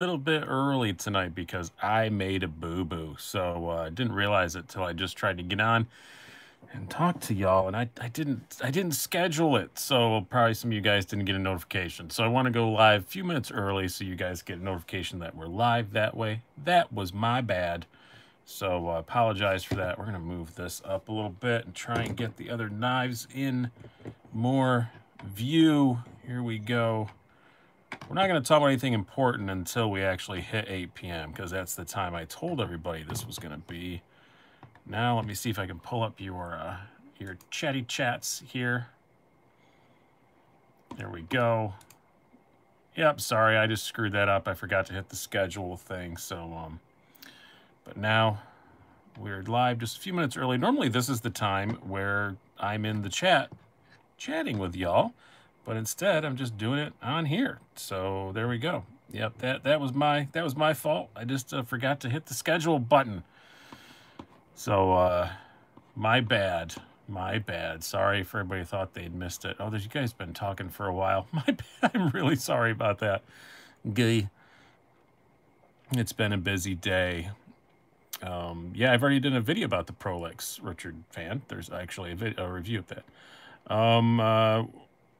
little bit early tonight because I made a boo-boo. So I uh, didn't realize it till I just tried to get on and talk to y'all and I, I didn't I didn't schedule it. So probably some of you guys didn't get a notification. So I want to go live a few minutes early so you guys get a notification that we're live that way. That was my bad. So uh, apologize for that. We're going to move this up a little bit and try and get the other knives in more view. Here we go. We're not going to talk about anything important until we actually hit 8 p.m. because that's the time I told everybody this was going to be. Now let me see if I can pull up your uh, your chatty chats here. There we go. Yep, sorry, I just screwed that up. I forgot to hit the schedule thing. So, um, but now we're live just a few minutes early. Normally, this is the time where I'm in the chat chatting with y'all. But instead, I'm just doing it on here. So there we go. Yep, that that was my that was my fault. I just uh, forgot to hit the schedule button. So uh, my bad, my bad. Sorry for everybody thought they'd missed it. Oh, there's you guys been talking for a while. My bad. I'm really sorry about that. Gay. It's been a busy day. Um, yeah, I've already done a video about the Prolix Richard fan. There's actually a, video, a review of that. Um, uh,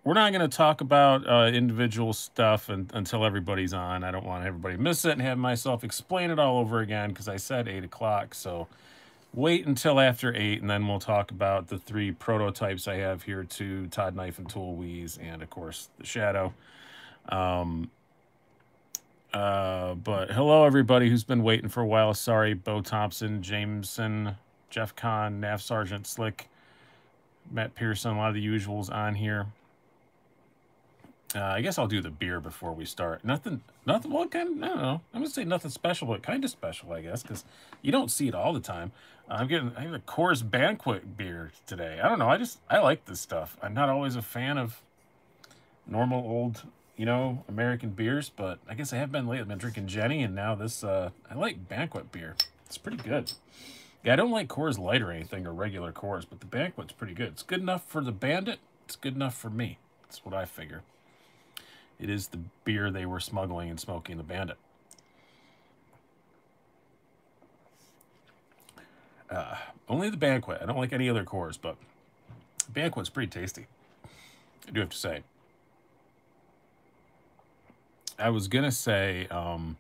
we're not going to talk about uh, individual stuff and, until everybody's on. I don't want everybody to miss it and have myself explain it all over again because I said 8 o'clock. So wait until after 8 and then we'll talk about the three prototypes I have here too, Todd Knife and Tool Wheeze and, of course, the Shadow. Um, uh, but hello, everybody who's been waiting for a while. Sorry, Bo Thompson, Jameson, Jeff Kahn, Nav Sergeant Slick, Matt Pearson, a lot of the usuals on here. Uh, I guess I'll do the beer before we start. Nothing, nothing. Well, kind of. I don't know. I'm gonna say nothing special, but kind of special, I guess, because you don't see it all the time. Uh, I'm getting. I have a Coors Banquet beer today. I don't know. I just I like this stuff. I'm not always a fan of normal old, you know, American beers, but I guess I have been lately. I've been drinking Jenny, and now this. Uh, I like Banquet beer. It's pretty good. Yeah, I don't like Coors Light or anything or regular Coors, but the Banquet's pretty good. It's good enough for the Bandit. It's good enough for me. That's what I figure. It is the beer they were smuggling and Smokey and the Bandit. Uh, only the banquet. I don't like any other Coors, but banquet's pretty tasty. I do have to say. I was gonna say um,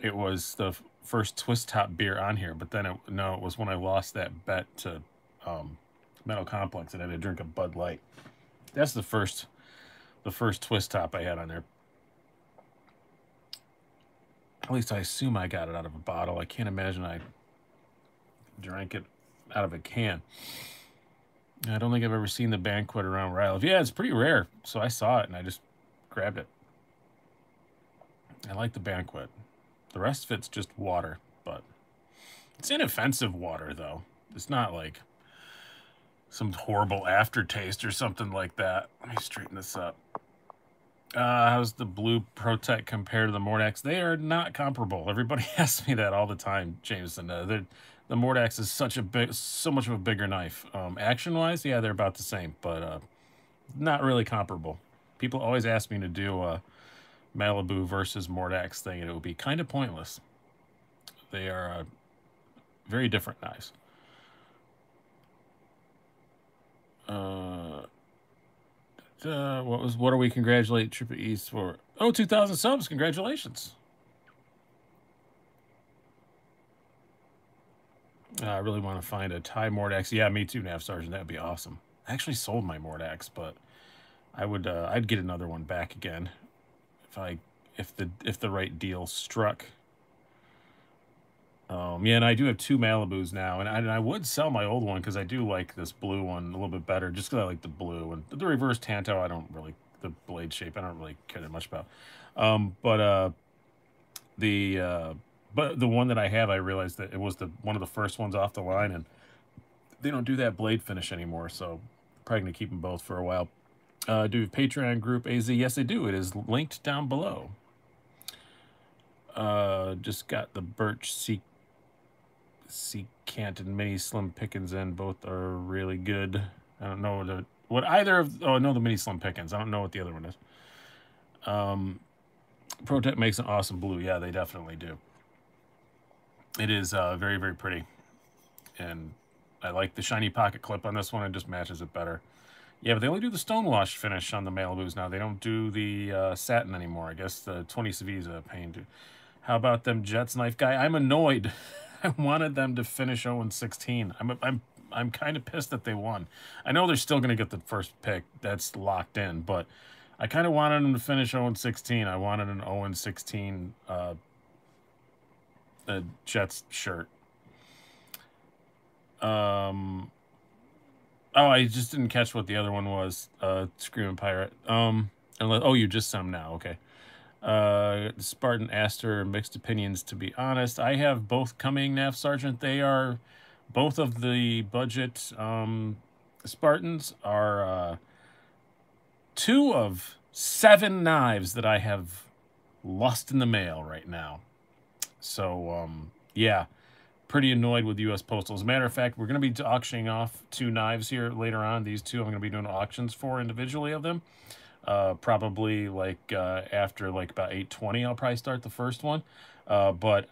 it was the first twist top beer on here, but then it, no, it was when I lost that bet to um, Metal Complex and I had to drink a Bud Light. That's the first the first twist top I had on there. At least I assume I got it out of a bottle. I can't imagine I drank it out of a can. I don't think I've ever seen the banquet around where I live. Yeah, it's pretty rare. So I saw it and I just grabbed it. I like the banquet. The rest of it's just water, but it's inoffensive water, though. It's not like some horrible aftertaste or something like that. Let me straighten this up. Uh, how's the blue ProTech compared to the Mordax? They are not comparable. Everybody asks me that all the time, Jameson. Uh, the Mordax is such a big, so much of a bigger knife. Um, Action-wise, yeah, they're about the same, but uh, not really comparable. People always ask me to do a Malibu versus Mordax thing, and it would be kind of pointless. They are uh, very different knives. Uh, uh, what was what are we congratulate Triple East for? Oh, 2,000 subs. Congratulations. Uh, I really want to find a Thai Mordax. Yeah, me too, Nav Sergeant. That would be awesome. I actually sold my Mordax, but I would uh, I'd get another one back again if I if the if the right deal struck. Um, yeah, and I do have two Malibus now, and I, and I would sell my old one because I do like this blue one a little bit better, just because I like the blue. And the reverse Tanto, I don't really, the blade shape, I don't really care that much about. Um, but uh, the uh, but the one that I have, I realized that it was the one of the first ones off the line, and they don't do that blade finish anymore, so probably going to keep them both for a while. Uh, do Patreon group AZ? Yes, they do. It is linked down below. Uh, just got the Birch Seek Sea and Mini Slim Pickens in. Both are really good. I don't know what, what either of... Oh, no, the Mini Slim Pickens. I don't know what the other one is. Um, ProTech makes an awesome blue. Yeah, they definitely do. It is uh, very, very pretty. And I like the shiny pocket clip on this one. It just matches it better. Yeah, but they only do the stonewash finish on the Malibus now. They don't do the uh, satin anymore. I guess the 20CV is a pain. paint. How about them Jets knife guy? I'm annoyed. I wanted them to finish 0 16. I'm I'm I'm kind of pissed that they won. I know they're still going to get the first pick. That's locked in, but I kind of wanted them to finish 0 16. I wanted an 0 16 uh, Jets shirt. Um, Oh, I just didn't catch what the other one was. Uh, Screaming Pirate. Um, unless, oh, you just some now. Okay. Uh, Spartan Astor, mixed opinions, to be honest. I have both coming, Nav Sergeant. They are both of the budget um, Spartans are uh, two of seven knives that I have lost in the mail right now. So, um, yeah pretty annoyed with U.S. Postal. As a matter of fact, we're going to be auctioning off two knives here later on. These two I'm going to be doing auctions for individually of them. Uh, probably like uh, after like about 8.20, I'll probably start the first one. Uh, but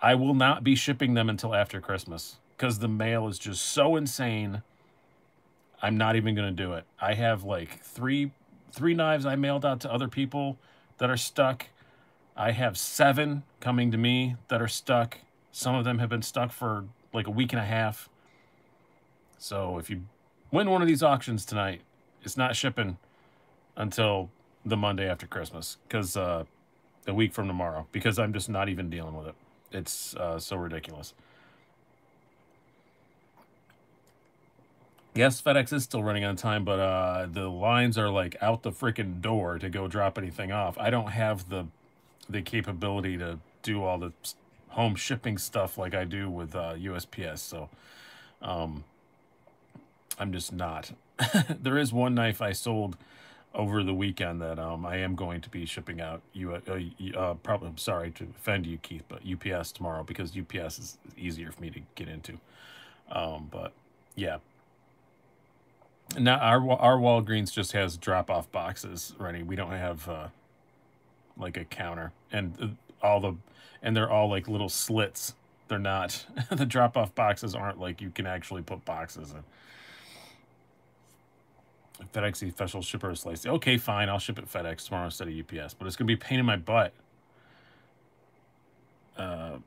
I will not be shipping them until after Christmas because the mail is just so insane. I'm not even to do it. I have like three three knives I mailed out to other people that are stuck. I have seven coming to me that are stuck. Some of them have been stuck for like a week and a half. So if you win one of these auctions tonight, it's not shipping until the Monday after Christmas because uh, a week from tomorrow because I'm just not even dealing with it. It's uh, so ridiculous. Yes, FedEx is still running on time, but uh, the lines are like out the freaking door to go drop anything off. I don't have the the capability to do all the home shipping stuff like I do with uh, USPS. So um, I'm just not. there is one knife I sold over the weekend that um, I am going to be shipping out. You, uh, uh, probably, I'm sorry to offend you, Keith, but UPS tomorrow because UPS is easier for me to get into. Um, but yeah. Now our our Walgreens just has drop off boxes ready. We don't have uh, like a counter, and uh, all the and they're all like little slits. They're not the drop off boxes aren't like you can actually put boxes in. FedEx special shipper is slice. Okay, fine. I'll ship it FedEx tomorrow instead of UPS, but it's gonna be a pain in my butt. Uh,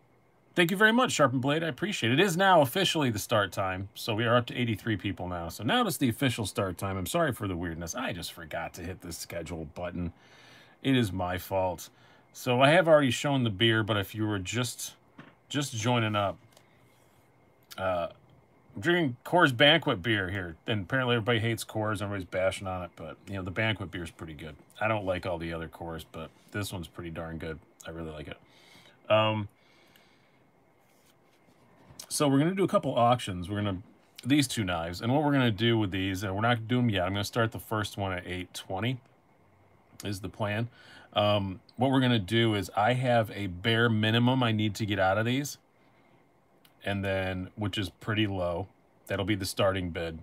thank you very much, Sharpen Blade. I appreciate it. It is now officially the start time, so we are up to 83 people now. So now it's the official start time. I'm sorry for the weirdness. I just forgot to hit the schedule button. It is my fault. So I have already shown the beer, but if you were just just joining up, uh, I'm drinking Coors Banquet beer here, and apparently everybody hates Coors. Everybody's bashing on it, but you know the Banquet beer is pretty good. I don't like all the other Coors, but this one's pretty darn good. I really like it. Um, so we're gonna do a couple auctions. We're gonna these two knives, and what we're gonna do with these, and we're not gonna do them yet. I'm gonna start the first one at 820. Is the plan. Um, what we're going to do is I have a bare minimum I need to get out of these. And then, which is pretty low. That'll be the starting bid.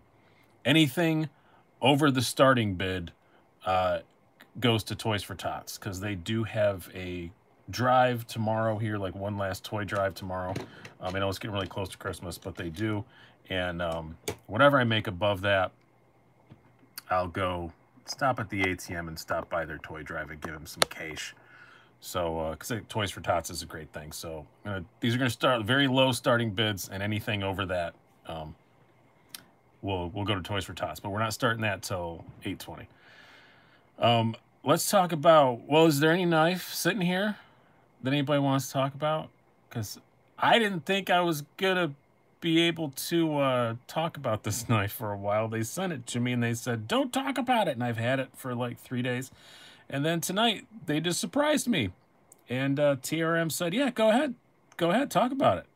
Anything over the starting bid uh, goes to Toys for Tots because they do have a drive tomorrow here, like one last toy drive tomorrow. Um, I know it's getting really close to Christmas, but they do. And um, whatever I make above that, I'll go stop at the ATM and stop by their toy drive and give them some cash. So, uh because uh, Toys for Tots is a great thing. So, gonna, these are going to start very low starting bids, and anything over that, um, we'll we'll go to Toys for Tots. But we're not starting that till eight twenty. Um, let's talk about. Well, is there any knife sitting here that anybody wants to talk about? Because I didn't think I was gonna be able to uh, talk about this knife for a while. They sent it to me and they said, don't talk about it. And I've had it for like three days. And then tonight, they just surprised me. And uh, TRM said, yeah, go ahead. Go ahead, talk about it.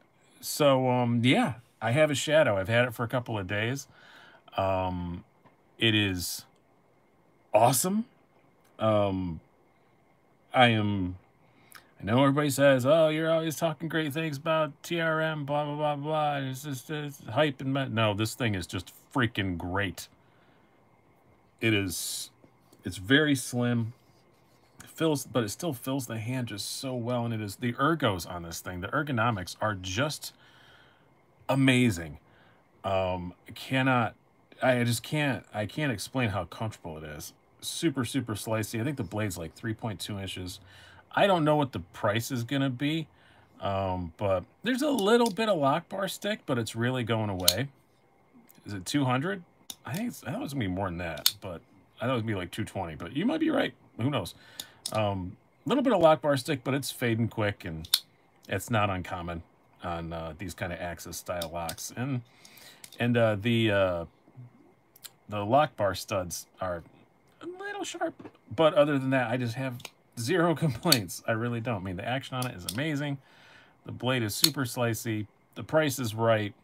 So, um, yeah, I have a Shadow. I've had it for a couple of days. Um, it is awesome. Um, I am I know everybody says, "Oh, you're always talking great things about TRM, blah blah blah blah." It's just it's hype and no, this thing is just freaking great. It is, it's very slim, fills, but it still fills the hand just so well. And it is the ergos on this thing, the ergonomics are just amazing. Um, cannot, I just can't, I can't explain how comfortable it is. Super, super slicey. I think the blade's like 3.2 inches. I don't know what the price is going to be, um, but there's a little bit of lock bar stick, but it's really going away. Is it 200? I think it's, I thought it was going to be more than that, but I thought it was going to be like 220, but you might be right. Who knows? A um, little bit of lock bar stick, but it's fading quick, and it's not uncommon on uh, these kind of Axis style locks. And and uh, the uh, the lock bar studs are a little sharp, but other than that, I just have zero complaints. I really don't. I mean, the action on it is amazing. The blade is super slicey. The price is right.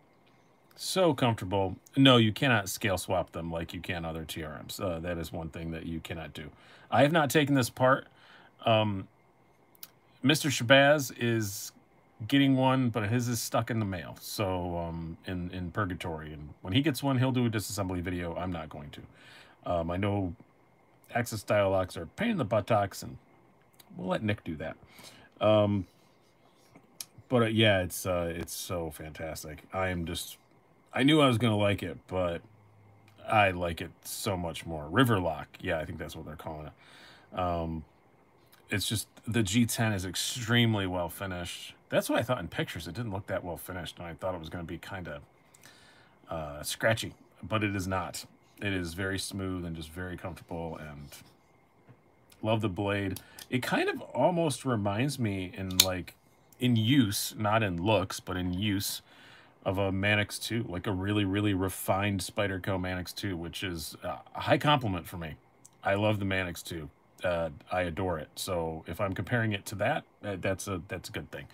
So comfortable. No, you cannot scale swap them like you can other TRMs. Uh, that is one thing that you cannot do. I have not taken this apart. Um, Mr. Shabazz is getting one, but his is stuck in the mail. So um, in in purgatory, and when he gets one, he'll do a disassembly video. I'm not going to. Um, I know Axis locks are pain in the buttocks, and we'll let Nick do that. Um, but uh, yeah, it's uh, it's so fantastic. I am just, I knew I was gonna like it, but I like it so much more. Riverlock, yeah, I think that's what they're calling it. Um, it's just the G10 is extremely well finished. That's what I thought in pictures. It didn't look that well finished, and I thought it was going to be kind of uh, scratchy, but it is not. It is very smooth and just very comfortable, and love the blade. It kind of almost reminds me in like in use, not in looks, but in use of a Manix 2, like a really, really refined Spyderco Manix 2, which is a high compliment for me. I love the Manix 2 uh, I adore it. So if I'm comparing it to that, uh, that's a that's a good thing.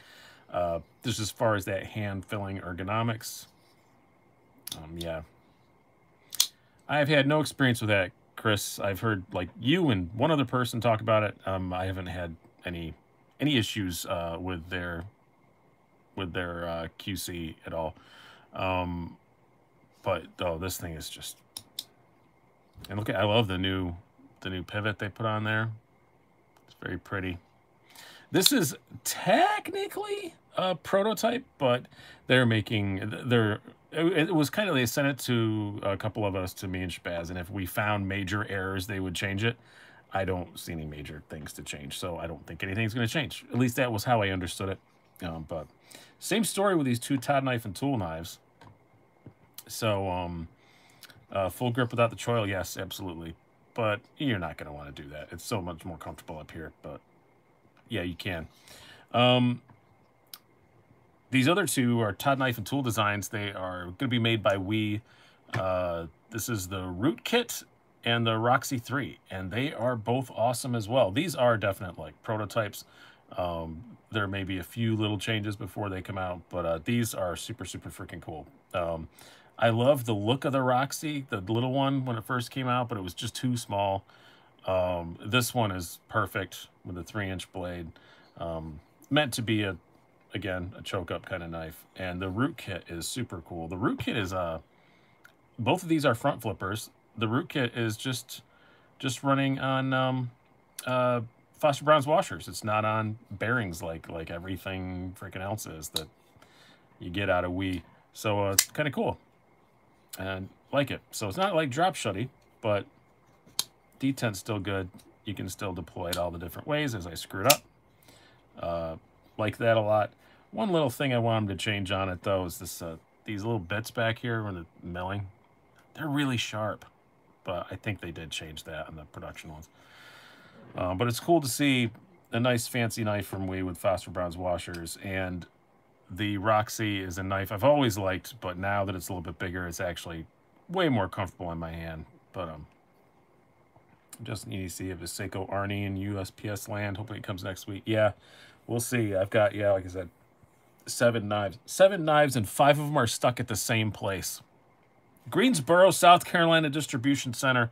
Uh, just as far as that hand filling ergonomics, um, yeah, I've had no experience with that, Chris. I've heard like you and one other person talk about it. Um, I haven't had any any issues uh, with their with their uh, QC at all. Um, but oh, this thing is just and look I love the new the new pivot they put on there. It's very pretty. This is technically a prototype, but they're making, they're, it was kind of, they sent it to a couple of us, to me and Shabazz, and if we found major errors, they would change it. I don't see any major things to change, so I don't think anything's going to change. At least that was how I understood it. Um, but same story with these two Todd knife and tool knives. So, um, uh, full grip without the choil, yes, absolutely but you're not going to want to do that. It's so much more comfortable up here, but yeah, you can. Um, these other two are Todd Knife and Tool Designs. They are going to be made by We. Uh, this is the Root Kit and the Roxy 3, and they are both awesome as well. These are definite like prototypes. Um, there may be a few little changes before they come out, but uh, these are super, super freaking cool. Um, I love the look of the Roxy, the little one when it first came out, but it was just too small. Um, this one is perfect with a three inch blade. Um, meant to be a, again, a choke up kind of knife. And the root kit is super cool. The root kit is, uh, both of these are front flippers. The root kit is just, just running on, um, uh, phosphor bronze washers. It's not on bearings like, like everything freaking else is that you get out of We. So, uh, it's kind of cool and like it. So it's not like drop shutty, but detent's still good. You can still deploy it all the different ways as I screwed up. Uh, like that a lot. One little thing I want them to change on it though is this uh, these little bits back here when the milling. They're really sharp, but I think they did change that on the production ones. Uh, but it's cool to see a nice fancy knife from We with phosphor bronze washers and the Roxy is a knife I've always liked, but now that it's a little bit bigger, it's actually way more comfortable in my hand. But um, just need to see if it's Seiko Arnie and USPS land. Hopefully it comes next week. Yeah, we'll see. I've got, yeah, like I said, seven knives. Seven knives and five of them are stuck at the same place. Greensboro, South Carolina Distribution Center.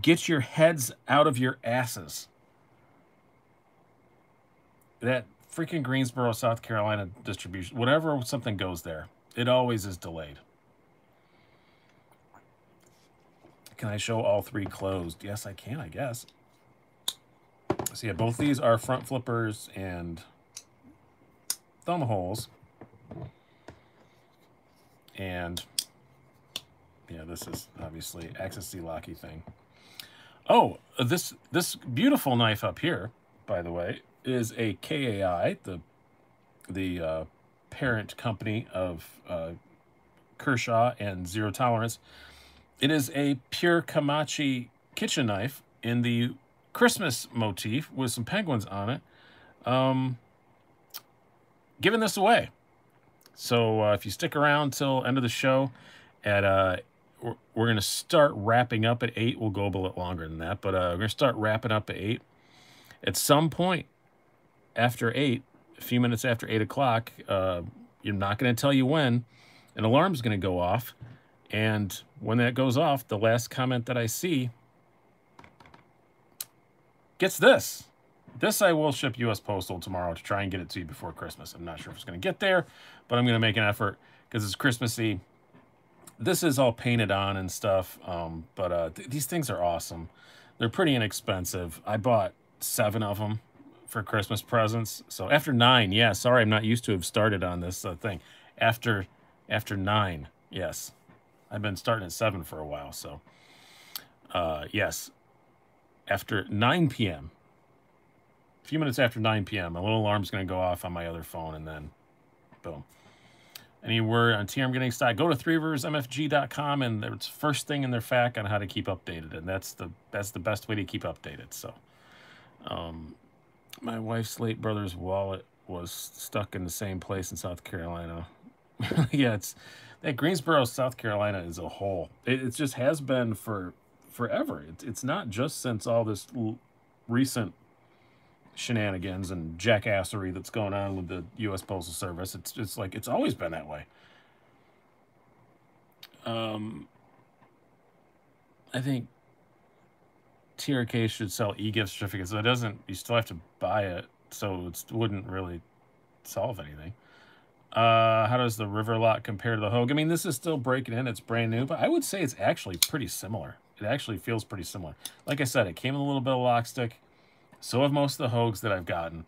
Get your heads out of your asses. That freaking Greensboro, South Carolina distribution, whenever something goes there, it always is delayed. Can I show all three closed? Yes, I can, I guess. So yeah, both these are front flippers and thumb holes. And yeah, this is obviously Axis locky thing. Oh, this this beautiful knife up here, by the way, is a KAI, the the uh, parent company of uh, Kershaw and Zero Tolerance. It is a pure Komachi kitchen knife in the Christmas motif with some penguins on it. Um, giving this away. So uh, if you stick around till end of the show, at uh, we're, we're going to start wrapping up at 8. We'll go a bit longer than that, but uh, we're going to start wrapping up at 8. At some point after 8, a few minutes after 8 o'clock, uh, you're not going to tell you when, an alarm's going to go off. And when that goes off, the last comment that I see gets this. This I will ship U.S. Postal tomorrow to try and get it to you before Christmas. I'm not sure if it's going to get there, but I'm going to make an effort because it's Christmassy. This is all painted on and stuff, um, but uh, th these things are awesome. They're pretty inexpensive. I bought seven of them for Christmas presents. So after nine, yeah, sorry, I'm not used to have started on this uh, thing. After after nine, yes. I've been starting at seven for a while, so uh, yes. After 9 p.m., a few minutes after 9 p.m., a little alarm's going to go off on my other phone, and then boom. Any word on TRM getting started? Go to threeriversmfg.com, and it's first thing in their FAQ on how to keep updated, and that's the that's the best way to keep updated. So, um, my wife's late brother's wallet was stuck in the same place in South Carolina. yeah, it's that Greensboro, South Carolina, is a hole. It, it just has been for forever. It, it's not just since all this recent shenanigans and jackassery that's going on with the U.S. Postal Service. It's it's like it's always been that way. Um, I think TRK should sell e-gift certificates. It doesn't. You still have to buy it, so it wouldn't really solve anything. Uh, how does the River Lock compare to the Hogue? I mean, this is still breaking in. It's brand new, but I would say it's actually pretty similar. It actually feels pretty similar. Like I said, it came with a little bit of lock stick. So have most of the Hogues that I've gotten.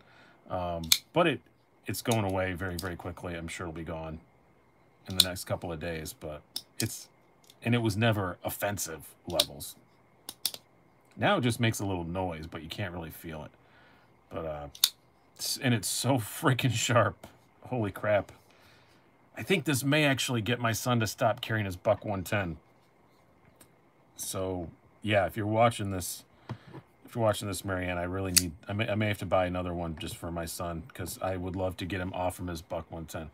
Um, but it it's going away very, very quickly. I'm sure it'll be gone in the next couple of days. But it's... And it was never offensive levels. Now it just makes a little noise, but you can't really feel it. But, uh... And it's so freaking sharp. Holy crap. I think this may actually get my son to stop carrying his Buck 110. So, yeah, if you're watching this you're watching this, Marianne, I really need, I may, I may have to buy another one just for my son because I would love to get him off from his Buck 110.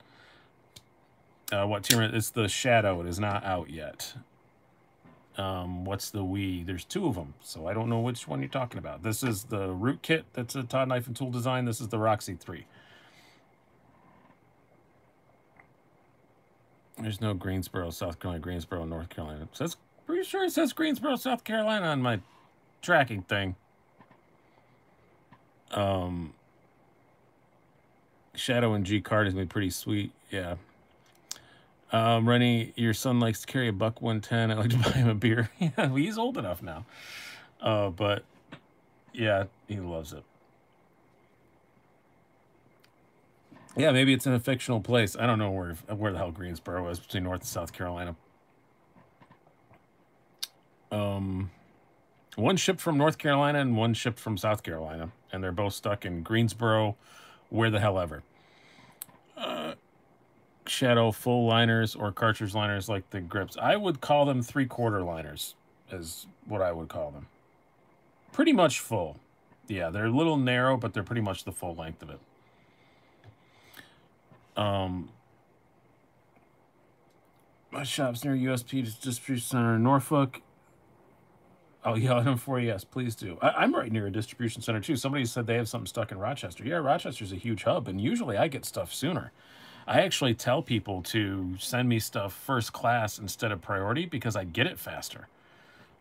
Uh, what tier? It's the Shadow. It is not out yet. Um, what's the WE? There's two of them, so I don't know which one you're talking about. This is the Root Kit. That's a Todd Knife and Tool design. This is the Roxy 3. There's no Greensboro, South Carolina, Greensboro, North Carolina. It says, pretty sure it says Greensboro, South Carolina on my tracking thing. Um, Shadow and G card is gonna be pretty sweet. Yeah. Um, Rennie, your son likes to carry a buck 110. I like to buy him a beer. yeah, well, he's old enough now. Uh, but yeah, he loves it. Yeah, maybe it's in a fictional place. I don't know where where the hell Greensboro is between North and South Carolina. Um, one shipped from North Carolina and one shipped from South Carolina, and they're both stuck in Greensboro, where the hell ever. Uh, shadow full liners or cartridge liners like the grips. I would call them three quarter liners, is what I would call them. Pretty much full. Yeah, they're a little narrow, but they're pretty much the full length of it. Um, my shop's near USP Distribution Center in Norfolk. Oh, yeah, item four, yes, please do. I, am right near a distribution center, too. Somebody said they have something stuck in Rochester. Yeah, Rochester's a huge hub, and usually I get stuff sooner. I actually tell people to send me stuff first class instead of priority because I get it faster.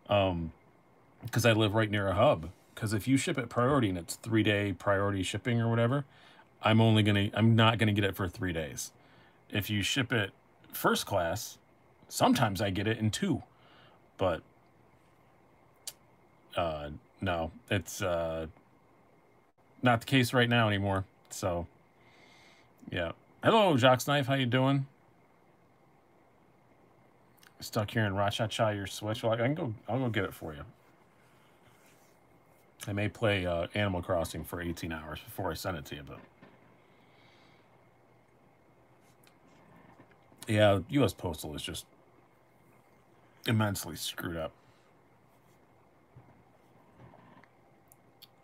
Um, because I live right near a hub. Because if you ship it priority and it's three-day priority shipping or whatever, I'm only to, I'm not to get it for three days. If you ship it first class, sometimes I get it in two. But uh, no, it's uh, not the case right now anymore. So, yeah. Hello, Jocks Knife. How you doing? Stuck here in Rochester, your Switch. Well, I can go. I'll go get it for you. I may play uh, Animal Crossing for 18 hours before I send it to you, but yeah, U.S. Postal is just immensely screwed up,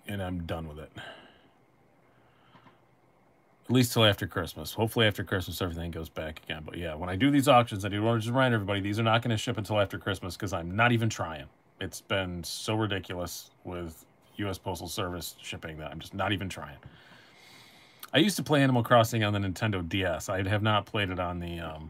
and I'm done with it. At least till after Christmas. Hopefully, after Christmas, everything goes back again. But yeah, when I do these auctions, I do want to just remind everybody these are not going to ship until after Christmas because I'm not even trying. It's been so ridiculous with U.S. Postal Service shipping that I'm just not even trying. I used to play Animal Crossing on the Nintendo DS. I have not played it on the um,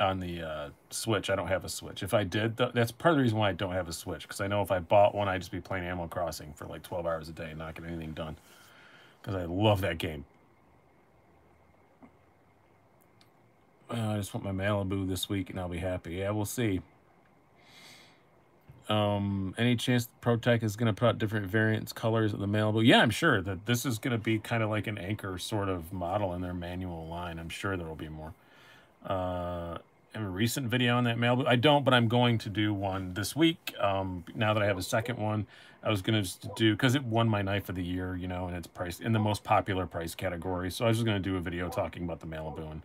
on the uh, Switch. I don't have a Switch. If I did, th that's part of the reason why I don't have a Switch because I know if I bought one, I'd just be playing Animal Crossing for like 12 hours a day and not getting anything done because I love that game. Uh, I just want my Malibu this week and I'll be happy. Yeah, we'll see. Um, any chance ProTech is going to put out different variants, colors of the Malibu? Yeah, I'm sure that this is going to be kind of like an anchor sort of model in their manual line. I'm sure there will be more. Uh, a recent video on that Malibu? I don't, but I'm going to do one this week. Um, now that I have a second one, I was going to do, because it won my knife of the year, you know, and it's priced in the most popular price category. So I was just going to do a video talking about the Malibu and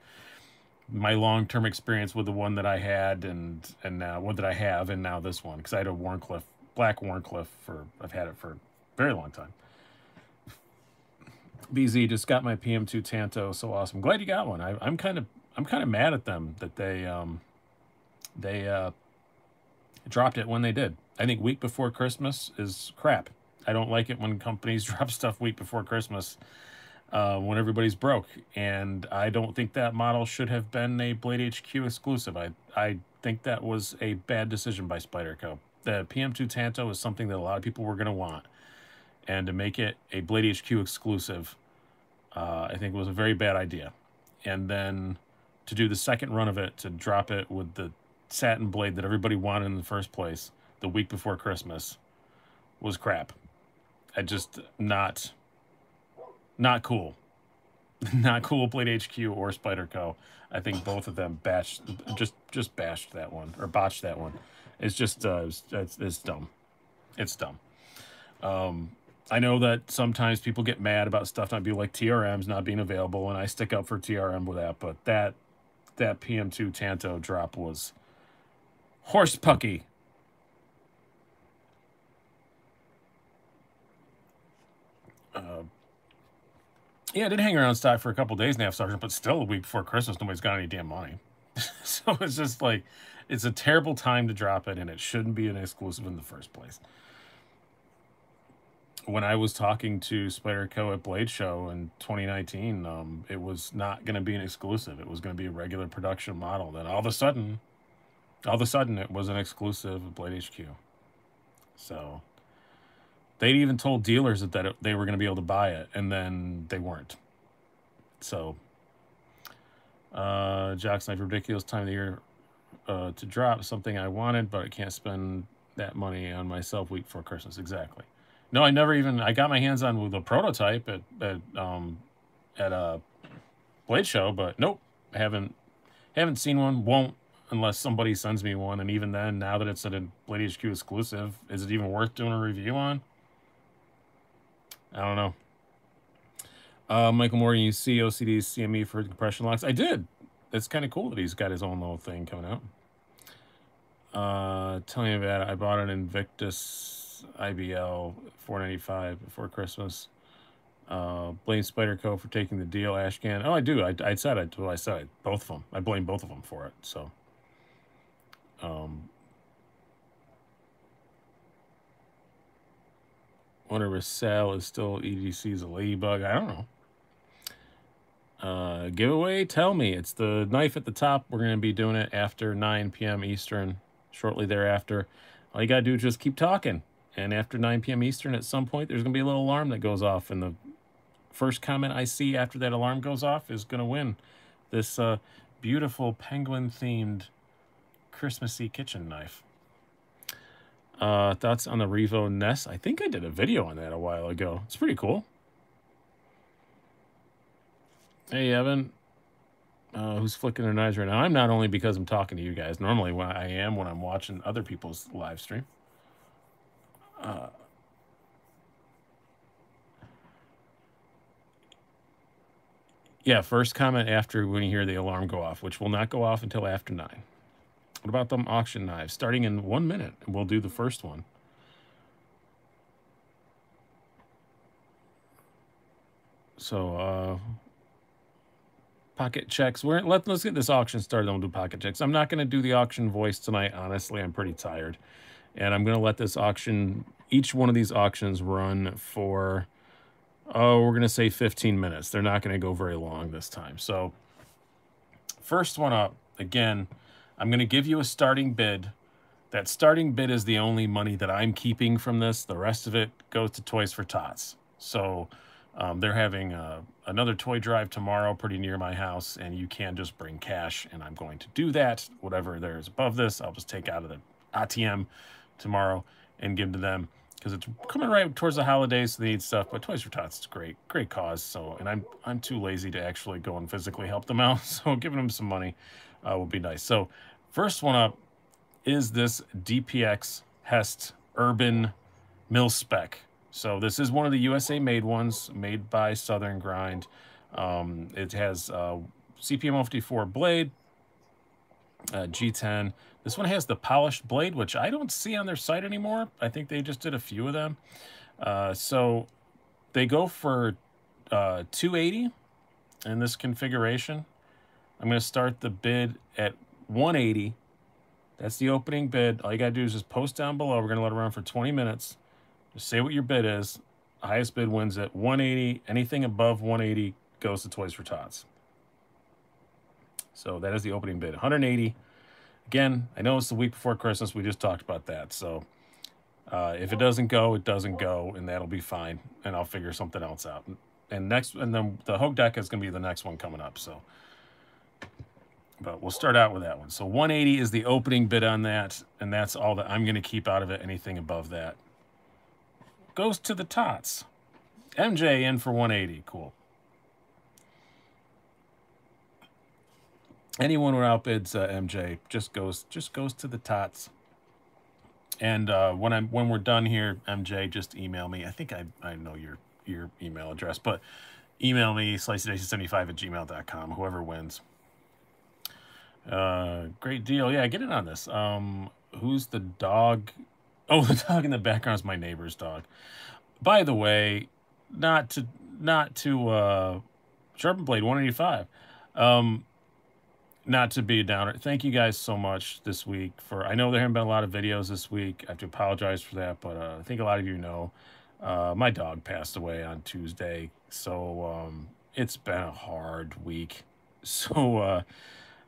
my long-term experience with the one that I had and and now what that I have and now this one because I had a Wharncliffe black Wharncliffe for I've had it for a very long time. BZ just got my PM2 Tanto, so awesome. Glad you got one. I, I'm kind of I'm kind of mad at them that they um they uh dropped it when they did. I think week before Christmas is crap. I don't like it when companies drop stuff week before Christmas uh, when everybody's broke. And I don't think that model should have been a Blade HQ exclusive. I, I think that was a bad decision by Spyderco. The PM2 Tanto is something that a lot of people were going to want. And to make it a Blade HQ exclusive, uh, I think was a very bad idea. And then to do the second run of it, to drop it with the satin blade that everybody wanted in the first place the week before Christmas was crap. I just not not cool. Not cool. Blade HQ or Spyderco. I think both of them bashed, just just bashed that one or botched that one. It's just uh, it's, it's dumb. It's dumb. Um, I know that sometimes people get mad about stuff not being like TRMs not being available, and I stick up for TRM with that. But that that PM2 Tanto drop was horse pucky. Uh, yeah, I did hang around stock for a couple days now, Sergeant, but still a week before Christmas, nobody's got any damn money. so it's just like, it's a terrible time to drop it, and it shouldn't be an exclusive in the first place. When I was talking to Spyderco at Blade Show in 2019, um, it was not going to be an exclusive. It was going to be a regular production model. Then all of a sudden, all of a sudden, it was an exclusive of Blade HQ. So they even told dealers that, that they were going to be able to buy it, and then they weren't. So, uh, Jack's Knife, ridiculous time of the year uh, to drop something I wanted, but I can't spend that money on myself week before Christmas. Exactly. No, I never even, I got my hands on the prototype at, at, um, at a blade show, but nope, haven't, haven't seen one, won't unless somebody sends me one. And even then, now that it's a Blade HQ exclusive, is it even worth doing a review on? I don't know. Uh, Michael Morgan, you see OCD's CME for compression locks? I did. It's kind of cool that he's got his own little thing coming out. Uh, telling you about it, I bought an Invictus IBL 495 before Christmas. Uh, blame Spyderco for taking the deal. Ashcan. Oh, I do. I, I said it. Well, I said. Both of them. I blame both of them for it. So, um, wonder if Sal is still EDC's a ladybug. I don't know. Uh, giveaway, tell me. It's the knife at the top. We're going to be doing it after 9 p.m. Eastern, shortly thereafter. All you got to do is just keep talking. And after 9 p.m. Eastern, at some point, there's going to be a little alarm that goes off. And the first comment I see after that alarm goes off is going to win this uh, beautiful penguin-themed Christmassy kitchen knife. Uh, thoughts on the Revo Ness? I think I did a video on that a while ago. It's pretty cool. Hey, Evan. Uh, who's flicking their knives right now? I'm not only because I'm talking to you guys. Normally, when I am when I'm watching other people's live stream. Uh, yeah, first comment after when you hear the alarm go off, which will not go off until after 9. What about them auction knives? Starting in one minute, we'll do the first one. So, uh, pocket checks. We're let, let's get this auction started. Then we'll do pocket checks. I'm not going to do the auction voice tonight. Honestly, I'm pretty tired, and I'm going to let this auction, each one of these auctions, run for, oh, we're going to say 15 minutes. They're not going to go very long this time. So, first one up. Again, I'm going to give you a starting bid. That starting bid is the only money that I'm keeping from this. The rest of it goes to Toys for Tots. So um, they're having uh, another toy drive tomorrow pretty near my house, and you can just bring cash, and I'm going to do that. Whatever there is above this, I'll just take out of the ATM tomorrow and give to them because it's coming right towards the holidays, so they need stuff. But Toys for Tots is great, great cause. So, and I'm I'm too lazy to actually go and physically help them out, so giving them some money uh, would be nice. So, first one up is this DPX Hest Urban Mil Spec. So this is one of the USA made ones, made by Southern Grind. Um, it has uh, CPM 54 blade, uh, G10. This one has the polished blade, which I don't see on their site anymore. I think they just did a few of them. Uh, so they go for uh, 280 in this configuration. I'm going to start the bid at 180. That's the opening bid. All you got to do is just post down below. We're going to let it run for 20 minutes. Just say what your bid is. Highest bid wins at 180. Anything above 180 goes to Toys for Tots. So that is the opening bid. 180. Again, I know it's the week before Christmas. We just talked about that. So uh, if it doesn't go, it doesn't go, and that'll be fine. And I'll figure something else out. And next, and then the Hogue Deka is going to be the next one coming up. So, but we'll start out with that one. So 180 is the opening bid on that, and that's all that I'm going to keep out of it. Anything above that goes to the Tots. MJ in for 180. Cool. Anyone who outbids uh, MJ just goes just goes to the Tots. And uh, when I'm when we're done here, MJ, just email me. I think I, I know your your email address, but email me sliceydicey75 at gmail.com, whoever wins. Uh, great deal. Yeah, get in on this. Um, who's the dog Oh, the dog in the background is my neighbor's dog. By the way, not to not to uh Sharpen Blade 185. Um not to be a downer. Thank you guys so much this week for I know there haven't been a lot of videos this week. I have to apologize for that, but uh, I think a lot of you know uh, my dog passed away on Tuesday. So um it's been a hard week. So uh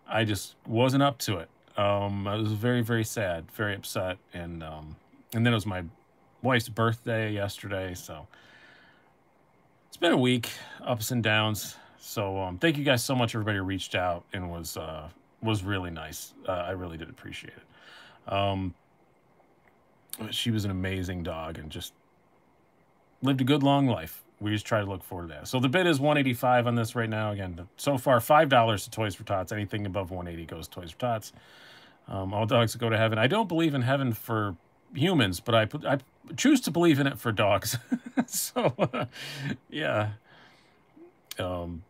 I just wasn't up to it. Um, I was very, very sad, very upset, and um, and then it was my wife's birthday yesterday, so it's been a week, ups and downs. So um, thank you guys so much, everybody reached out and was uh, was really nice. Uh, I really did appreciate it. Um, she was an amazing dog and just lived a good long life. We just try to look forward to that. So the bid is 185 on this right now. Again, so far five dollars to Toys for Tots. Anything above 180 goes Toys for Tots. Um, all dogs go to heaven. I don't believe in heaven for humans, but I I choose to believe in it for dogs. so uh, yeah. Um,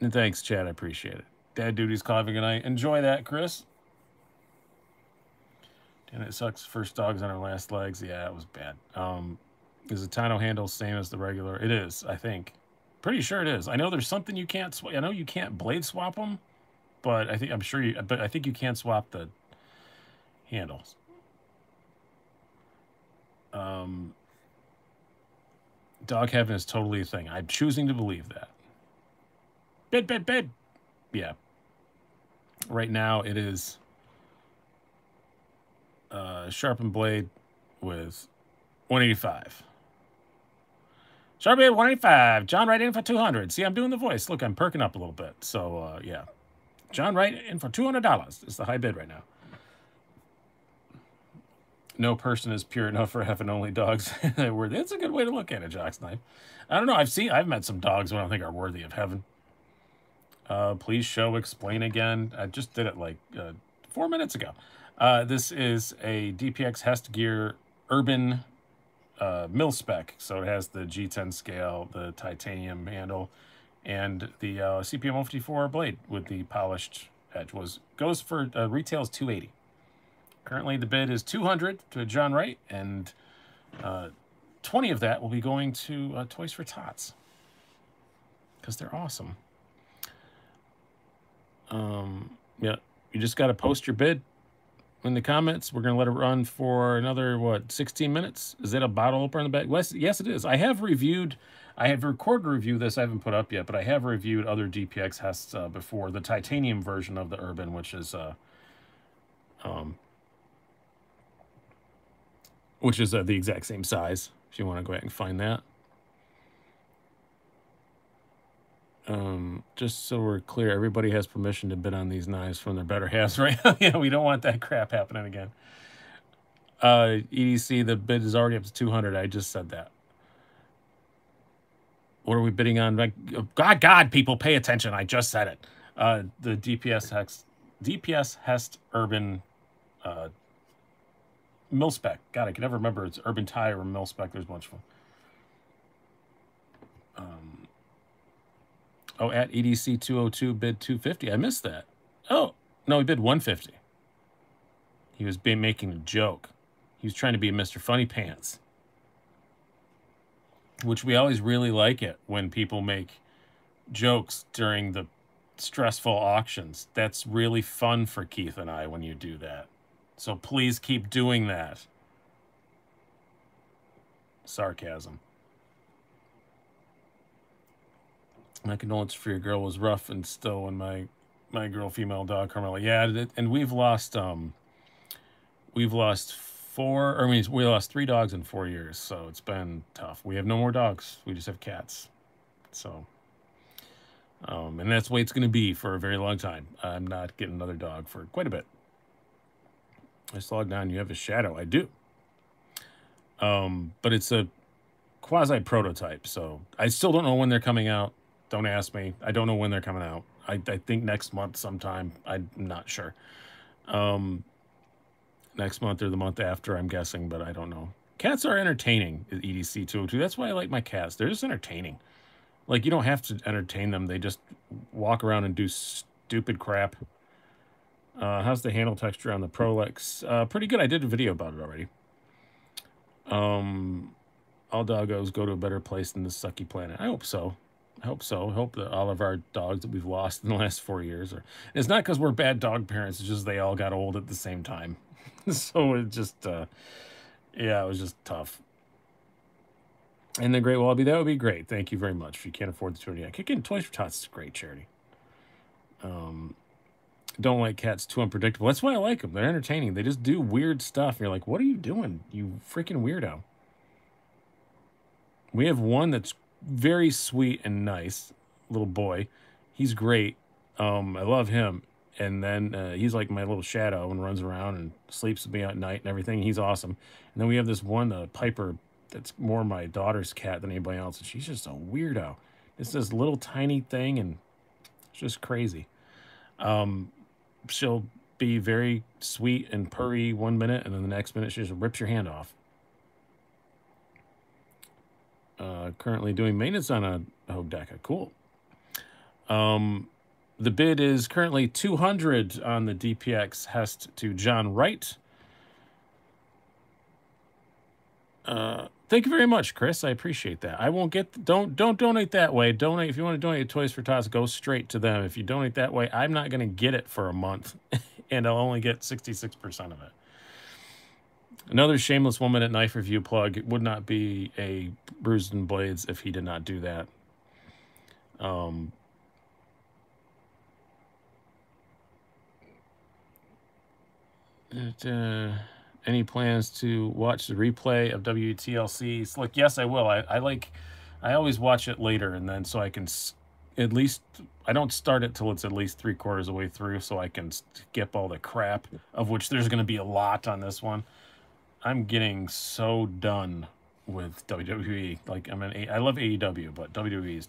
and thanks, Chad. I appreciate it. Dad duty's coughing and I enjoy that, Chris. And it sucks. First dogs on our last legs. Yeah, it was bad. Um, is the Tino handle same as the regular? It is, I think. Pretty sure it is. I know there's something you can't. Sw- I know you can't blade swap them but I think I'm sure you. But I think you can swap the handles. Um, dog heaven is totally a thing. I'm choosing to believe that. Bid, bid, bid. Yeah. Right now it is uh, sharpened blade with 185. Sharpened 185. John right in for 200. See, I'm doing the voice. Look, I'm perking up a little bit. So, uh, yeah. John Wright in for $200 is the high bid right now. No person is pure enough for heaven. Only dogs that worthy. That's a good way to look at it, Jock's I don't know. I've seen, I've met some dogs who I don't think are worthy of heaven. Uh, please show, explain again. I just did it like uh, four minutes ago. Uh, this is a DPX Hest Gear Urban uh, mil spec. So it has the G10 scale, the titanium handle, and the uh, CPM 154 blade with the polished edge. Was goes for uh, retails 280. Currently, the bid is 200 to John Wright, and uh, 20 of that will be going to uh, Toys for Tots because they're awesome. Um, yeah, you just got to post your bid in the comments. We're going to let it run for another, what, 16 minutes? Is that a bottle opener in the back? Yes, yes, it is. I have reviewed, I have recorded review this. I haven't put up yet, but I have reviewed other DPX Hests uh, before. The titanium version of the Urban, which is, uh, um, which is uh, the exact same size, if you want to go ahead and find that. um, just so we're clear, everybody has permission to bid on these knives from their better halves, right? yeah, we don't want that crap happening again. Uh, EDC, the bid is already up to 200. I just said that. What are we bidding on? God, God, people, pay attention. I just said it. Uh, the DPX Hest, DPX Hest Urban uh, Mil Spec. God, I can never remember. It's Urban Tie or Mil Spec. There's a bunch of them. Um, Oh, at EDC 202 bid 250. I missed that. Oh, no, he bid 150. He was making a joke. He was trying to be Mr. Funny Pants. Which we always really like it when people make jokes during the stressful auctions. That's really fun for Keith and I when you do that. So please keep doing that. Sarcasm. my condolence for your girl was rough and still when my my girl female dog Carmela. Yeah, and we've lost um we've lost four or I mean we lost three dogs in four years, so it's been tough. We have no more dogs. We just have cats. So um and that's the way it's gonna be for a very long time. I'm not getting another dog for quite a bit. I just down, you have a shadow. I do. Um, but it's a quasi prototype, so I still don't know when they're coming out. Don't ask me. I don't know when they're coming out. I, I think next month sometime. I'm not sure. Um, next month or the month after, I'm guessing, but I don't know. Cats are entertaining, EDC 202. That's why I like my cats. They're just entertaining. Like, you don't have to entertain them. They just walk around and do stupid crap. Uh, how's the handle texture on the Prolix? Uh, pretty good. I did a video about it already. Um, all doggos go to a better place than this sucky planet. I hope so. I hope so. I hope that all of our dogs that we've lost in the last four years are. It's not because we're bad dog parents. It's just they all got old at the same time. so it just, uh, yeah, it was just tough. And the Great Wallaby, that would be great. Thank you very much. If you can't afford the charity, yeah, kicking Toys for Tots is a great charity. Um, don't like cats too unpredictable. That's why I like them. They're entertaining. They just do weird stuff. You're like, what are you doing, you freaking weirdo? We have one that's very sweet and nice little boy. He's great. Um, I love him. And then uh, he's like my little shadow and runs around and sleeps with me at night and everything. He's awesome. And then we have this one uh, Piper that's more my daughter's cat than anybody else. And she's just a weirdo. It's this little tiny thing and it's just crazy. Um, she'll be very sweet and purry one minute and then the next minute she just rips your hand off uh, currently doing maintenance on a Hogue Cool. Um, the bid is currently 200 on the DPX Hest to John Wright. Uh, thank you very much, Chris. I appreciate that. I won't get don't don't donate that way. Donate if you want to donate Toys for Tots, go straight to them. If you donate that way, I'm not going to get it for a month, and I'll only get 66% of it. Another shameless woman at knife review plug. It would not be a Brews and Blades if he did not do that. Um, it, uh, any plans to watch the replay of WTLC? Look, yes, I will. I, I like, I always watch it later, and then so I can at least I don't start it till it's at least three quarters of the way through, so I can skip all the crap of which there's going to be a lot on this one. I'm getting so done with WWE. Like I'm an I love AEW, but WWE is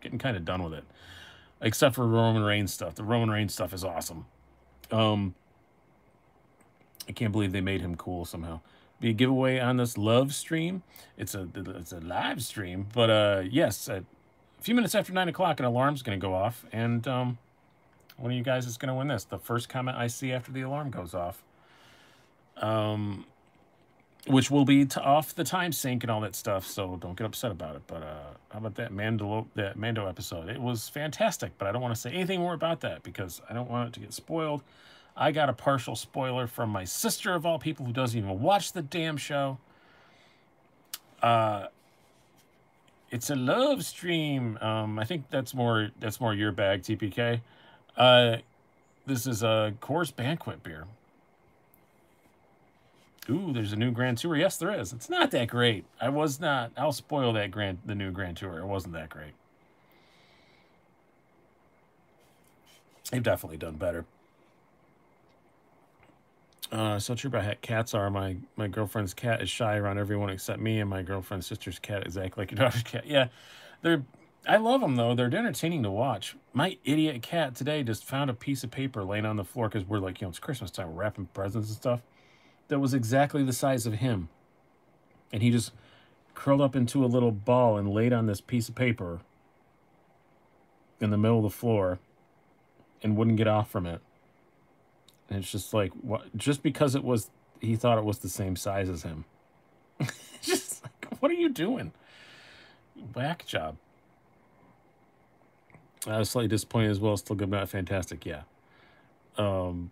getting kind of done with it. Except for Roman Reigns stuff. The Roman Reigns stuff is awesome. Um I can't believe they made him cool somehow. Be a giveaway on this love stream. It's a it's a live stream, but uh yes, a few minutes after nine o'clock, an alarm's to go off, and um, one of you guys is to win this. The first comment I see after the alarm goes off. Um, which will be off the time sync and all that stuff, so don't get upset about it. But uh, how about that Mando that Mando episode? It was fantastic, but I don't want to say anything more about that because I don't want it to get spoiled. I got a partial spoiler from my sister of all people who doesn't even watch the damn show. Uh, it's a love stream. Um, I think that's more that's more your bag, TPK. Uh, this is a Coors Banquet beer. Ooh, there's a new Grand Tour. Yes, there is. It's not that great. I was not. I'll spoil that Grand the new Grand Tour. It wasn't that great. They've definitely done better. Uh, so true about cats are. My my girlfriend's cat is shy around everyone except me, and my girlfriend's sister's cat is exactly like your daughter's cat. Yeah, they're. I love them though. They're entertaining to watch. My idiot cat today just found a piece of paper laying on the floor because we're like, you know, it's Christmas time, we're wrapping presents and stuff. That was exactly the size of him, and he just curled up into a little ball and laid on this piece of paper in the middle of the floor, and wouldn't get off from it. And it's just like what just because it was he thought it was the same size as him. just like what are you doing? Whack job. I was slightly disappointed as well. Still good, not fantastic. Yeah. Um.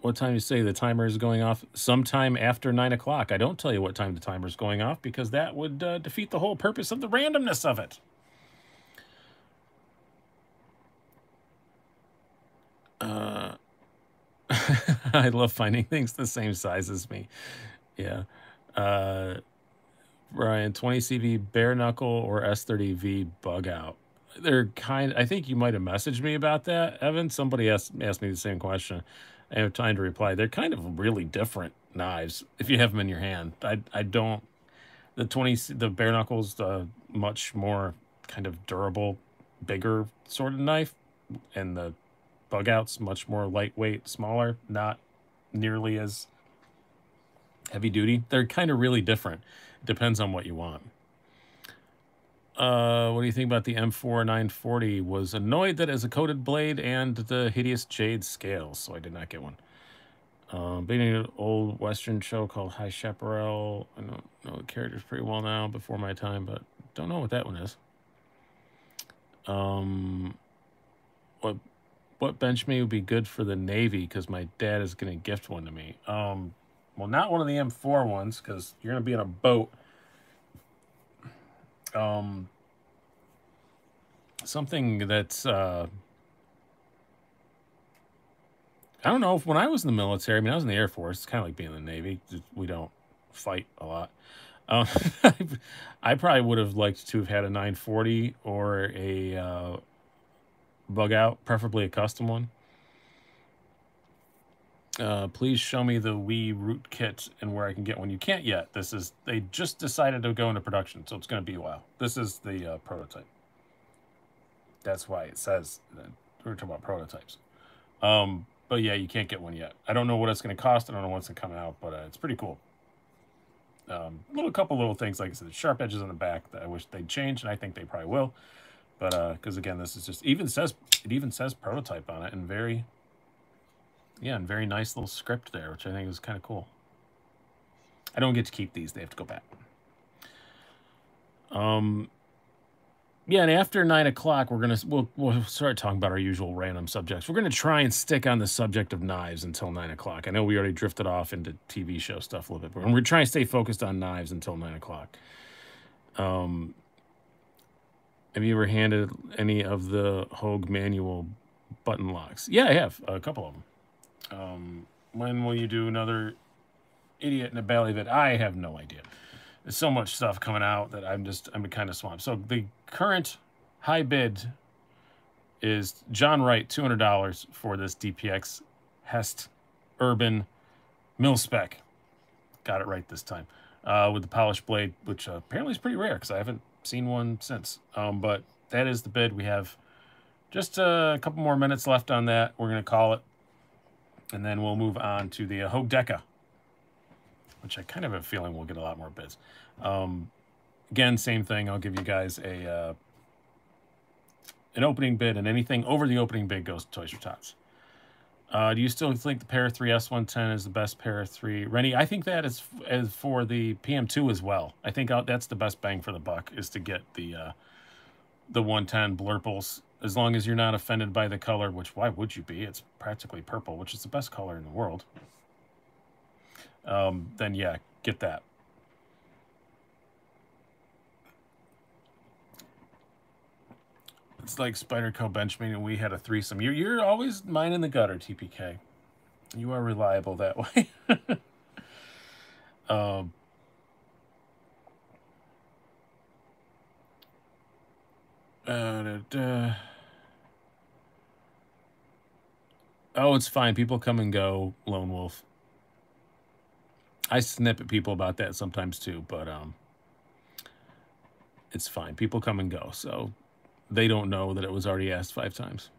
What time you say the timer is going off? Sometime after nine o'clock. I don't tell you what time the timer is going off because that would uh, defeat the whole purpose of the randomness of it. Uh, I love finding things the same size as me. Yeah. Uh, Ryan, 20CV bare knuckle or S30V bug out. They're kind. I think you might have messaged me about that, Evan. Somebody asked asked me the same question. I have time to reply. They're kind of really different knives if you have them in your hand. I I don't. The 20 the bare knuckles uh, much more kind of durable, bigger sort of knife, and the bug outs much more lightweight, smaller, not nearly as heavy duty. They're kind of really different. It depends on what you want. Uh, what do you think about the M4 940? Was annoyed that as a coated blade and the hideous jade scales, so I did not get one. Um, being an old Western show called High Chaparral. I don't know the characters pretty well now before my time, but don't know what that one is. Um, what what Benchmade would be good for the Navy because my dad is going to gift one to me. Um, well, not one of the M4 ones because you're going to be in a boat. Um, something that's uh, I don't know if when I was in the military, I mean, I was in the Air Force. It's kind of like being in the Navy. We don't fight a lot. Um, I probably would have liked to have had a 940 or a uh, bug out, preferably a custom one. Uh, please show me the WE root kit and where I can get one. You can't yet. This is they just decided to go into production, so it's going to be a while. This is the uh, prototype. That's why it says we're talking about prototypes. Um, but yeah, you can't get one yet. I don't know what it's going to cost. I don't know what's going to come out, but uh, it's pretty cool. Um, little couple little things like I said, sharp edges on the back that I wish they'd change, and I think they probably will. But uh, because again, this is just even says it even says prototype on it, and very yeah, and very nice little script there, which I think is kind of cool. I don't get to keep these; they have to go back. Um, yeah, and after nine o'clock, we're gonna we'll we'll start talking about our usual random subjects. We're gonna try and stick on the subject of knives until nine o'clock. I know we already drifted off into TV show stuff a little bit, but we're trying to stay focused on knives until nine o'clock. Um, have you ever handed any of the Hogue manual button locks? Yeah, I have a couple of them. Um, when will you do another idiot in a belly that I have no idea. There's so much stuff coming out that I'm just I'm kind of swamped. So the current high bid is John Wright, two hundred dollars for this DPX Hest Urban Mil Spec. Got it right this time. Uh, with the polished blade, which uh, apparently is pretty rare because I haven't seen one since. Um, but that is the bid. We have just a couple more minutes left on that. We're going to call it. And then we'll move on to the uh, Hogue Deka, which I kind of have a feeling we'll get a lot more bids. Um, again, same thing. I'll give you guys a uh, an opening bid, and anything over the opening bid goes to Toys for Tots. Uh, do you still think the Para 3 S110 is the best Para 3? Rennie, I think that is, is for the PM2 as well. I think that's the best bang for the buck is to get the uh, the 110 blurples as long as you're not offended by the color, which why would you be? It's practically purple, which is the best color in the world. Um, then yeah, get that. It's like Spyderco Benchmade and we had a threesome. You're, you're always mine in the gutter, TPK. You are reliable that way. um, uh, uh, oh, it's fine. People come and go, Lone Wolf. I snip at people about that sometimes too, but um, it's fine. People come and go, so they don't know that it was already asked five times.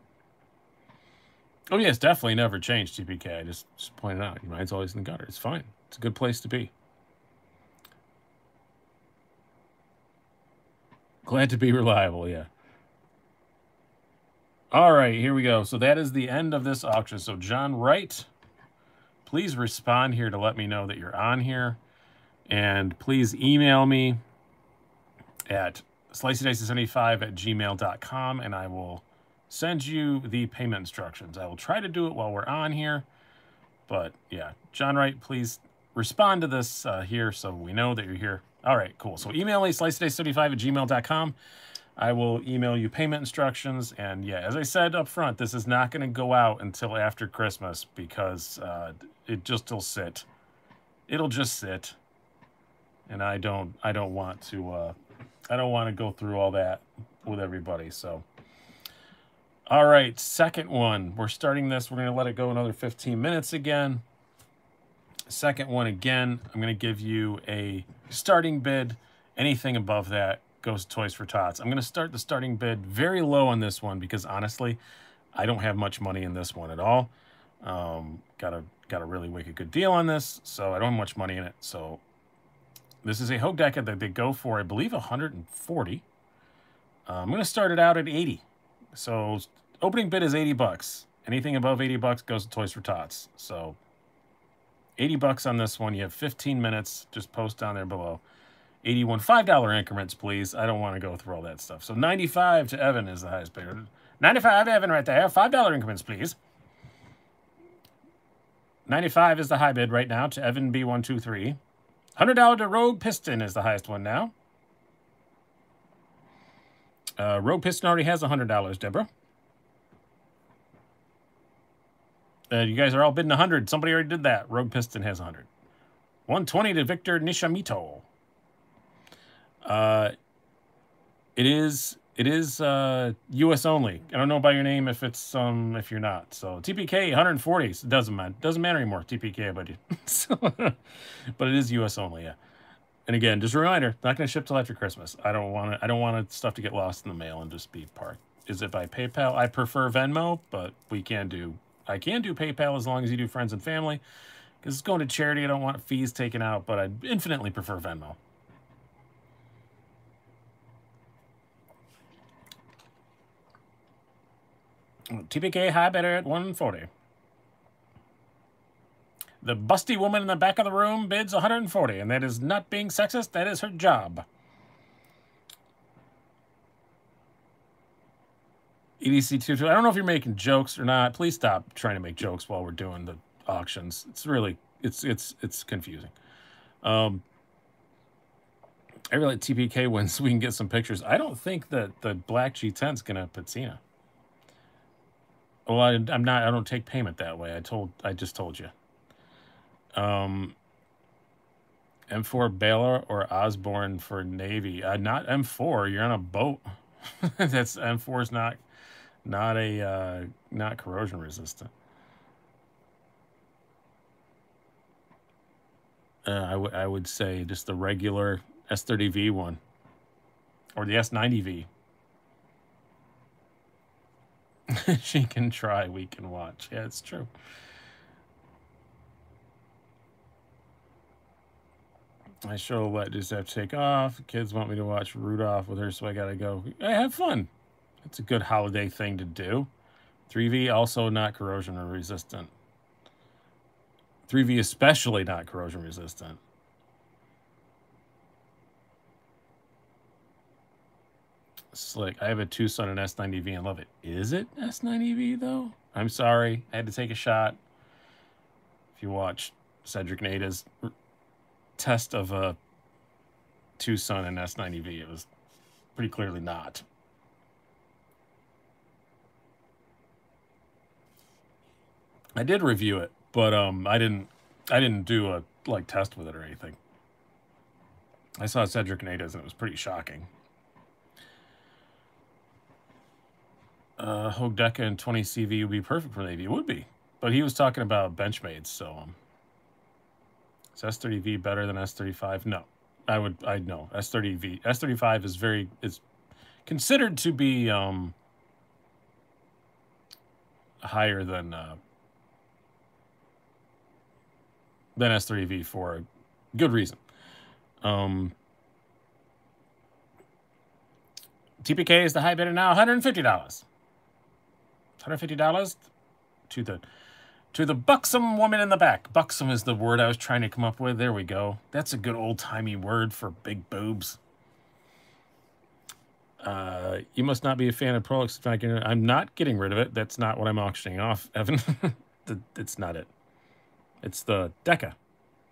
Oh, yes, definitely never changed, TPK. I just, just pointed out. Your mind's always in the gutter. It's fine. It's a good place to be. Glad to be reliable, yeah. All right, here we go. So that is the end of this auction. So John Wright, please respond here to let me know that you're on here. And please email me at sliceydicey75 at gmail.com and I will send you the payment instructions. I will try to do it while we're on here. But yeah, John Wright, please respond to this uh, here so we know that you're here. All right, cool. So email me sliceydicey75 at gmail.com. I will email you payment instructions. And yeah, as I said up front, this is not going to go out until after Christmas because uh, it just will sit. It'll just sit. And I don't I don't want to uh, I don't want to go through all that with everybody. So, all right, second one. We're starting this. We're going to let it go another 15 minutes again. Second one again. I'm going to give you a starting bid. Anything above that goes to Toys for Tots. I'm going to start the starting bid very low on this one because honestly, I don't have much money in this one at all. Um, got to got to really make a good deal on this, so I don't have much money in it. So this is a Hogue Deka that they go for, I believe, 140. Uh, I'm going to start it out at 80. So opening bid is 80 bucks. Anything above 80 bucks goes to Toys for Tots. So 80 bucks on this one. You have 15 minutes. Just post down there below. 81 $5 increments, please. I don't want to go through all that stuff. So 95 to Evan is the highest bidder. 95 to Evan right there. $5 increments, please. 95 is the high bid right now to Evan B123. $100 to Rogue Piston is the highest one now. Uh, Rogue Piston already has $100, Deborah. Uh, you guys are all bidding 100. Somebody already did that. Rogue Piston has 100. 120 to Victor Nishamito. Uh, it is it is uh, U.S. only. I don't know by your name if it's um if you're not. So TPK 140 so doesn't matter. Doesn't matter anymore. TPK you. so, but it is U.S. only. Yeah. And again, just a reminder: not going to ship till after Christmas. I don't want it. I don't want stuff to get lost in the mail and just be parked. Is it by PayPal? I prefer Venmo, but we can do. I can do PayPal as long as you do friends and family, because it's going to charity. I don't want fees taken out, but I infinitely prefer Venmo. TPK high better at 140. The busty woman in the back of the room bids 140, and that is not being sexist, that is her job. EDC2, I don't know if you're making jokes or not. Please stop trying to make jokes while we're doing the auctions. It's really, it's, it's, it's confusing. Um, I really like TPK wins so we can get some pictures. I don't think that the black G10 is going to patina. Well, I, am not. I don't take payment that way. I told. I just told you. Um. M4 Bailout or Osborne for Navy. Uh, not M4. You're on a boat. That's M4 is not not a uh, not corrosion resistant. Uh, I, w- I would say just the regular S30V one or the S90V. she can try, we can watch. Yeah, it's true. I show let just have to take off. Kids want me to watch Rudolph with her, so I gotta go. I have fun. It's a good holiday thing to do. 3V also not corrosion resistant. 3V especially not corrosion resistant. Slick. I have a Tucson and S90V and love it. Is it S90V though? I'm sorry. I had to take a shot. If you watch Cedric & Ada's test of a Tucson and S90V, it was pretty clearly not. I did review it, but um, I didn't. I didn't do a like test with it or anything. I saw Cedric & Ada's and it was pretty shocking. Uh, Hogue Deka and 20 CV would be perfect for Navy. It would be, but he was talking about Benchmades, so um, is S30V better than S35? No, I would. I know S30V. S35 is very is considered to be um higher than uh, than S30V for a good reason. Um, TPK is the high bidder now, $150. $150 to the to the buxom woman in the back. Buxom is the word I was trying to come up with. There we go. That's a good old-timey word for big boobs. Uh, you must not be a fan of Prolix. I'm not getting rid of it. That's not what I'm auctioning off, Evan. it's not it. It's the Deka,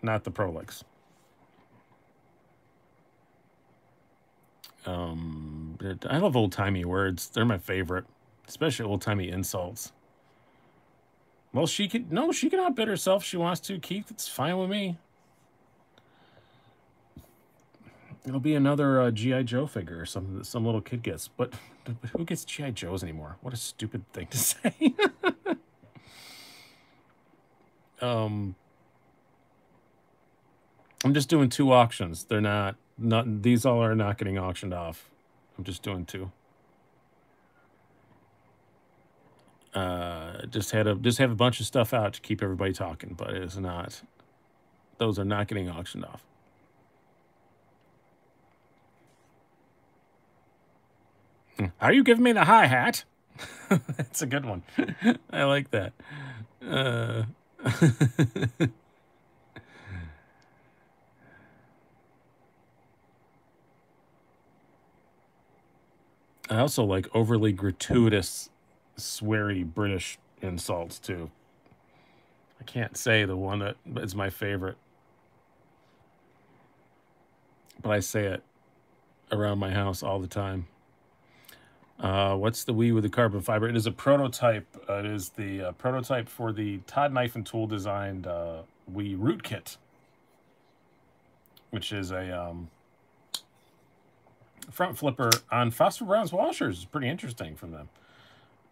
not the Prolix. Um, I love old-timey words. They're my favorite, especially old-timey insults. Well, she can, no, she can outbid herself if she wants to, Keith. It's fine with me. It'll be another uh, G.I. Joe figure or something that some little kid gets. But, but who gets G.I. Joes anymore? What a stupid thing to say. um, I'm just doing two auctions. They're not, not, these all are not getting auctioned off. I'm just doing two. Uh, just had a just have a bunch of stuff out to keep everybody talking, but it's not. Those are not getting auctioned off. Hmm. Are you giving me the hi hat? That's a good one. I like that. Uh, I also like overly gratuitous sweary British insults too. I can't say the one that is my favorite, but I say it around my house all the time. Uh, what's the WE with the carbon fiber? It is a prototype. Uh, it is the uh, prototype for the Todd Knife and Tool designed uh, WE Root Kit, which is a um, front flipper on phosphor bronze washers. Pretty interesting from them.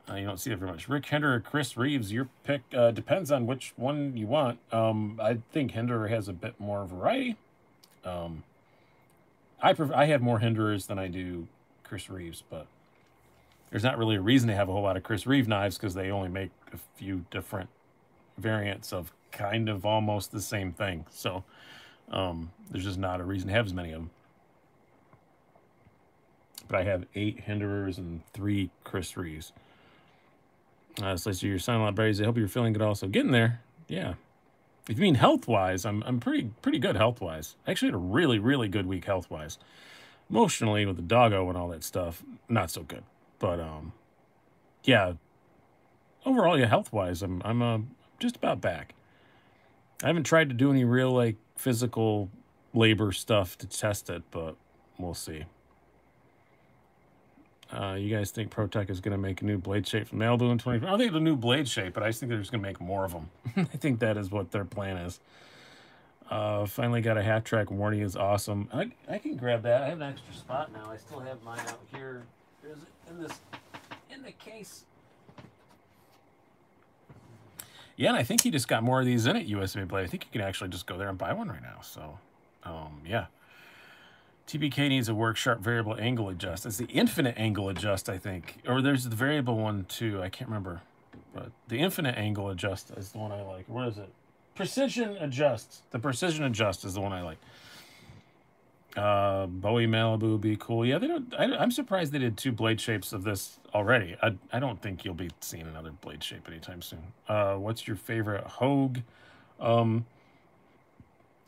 Uh, you don't see it very much. Rick Hinderer or Chris Reeves, your pick uh, depends on which one you want. Um, I think Hinderer has a bit more variety. Um, I prefer, I have more Hinderers than I do Chris Reeves, but there's not really a reason to have a whole lot of Chris Reeve knives because they only make a few different variants of kind of almost the same thing. So um, there's just not a reason to have as many of them. But I have eight Hinderers and three Chris Reeves. Uh, so your sign a lot berries. I hope you're feeling good also. Getting there. Yeah. If you mean health-wise, I'm, I'm pretty pretty good health-wise. I actually had a really, really good week health-wise. Emotionally, with the doggo and all that stuff, not so good. But, um, yeah, overall, yeah, health-wise, I'm, I'm uh, just about back. I haven't tried to do any real, like, physical labor stuff to test it, but we'll see. Uh, you guys think ProTech is going to make a new blade shape from Malibu in 20? I don't think a new blade shape, but I think they're just going to make more of them. I think that is what their plan is. Uh, finally got a half track warning is awesome. I, I can grab that. I have an extra spot now. I still have mine out here. There's in this in the case. Yeah, and I think he just got more of these in at USA Blade. I think you can actually just go there and buy one right now. So, um, yeah. TPK needs a work sharp variable angle adjust. It's the infinite angle adjust, I think. Or there's the variable one too. I can't remember. But the infinite angle adjust is the one I like. What is it? Precision adjust. The precision adjust is the one I like. Uh, Bowie Malibu would be cool. Yeah, they don't. I, am surprised they did two blade shapes of this already. I I don't think you'll be seeing another blade shape anytime soon. Uh, what's your favorite Hogue? Um,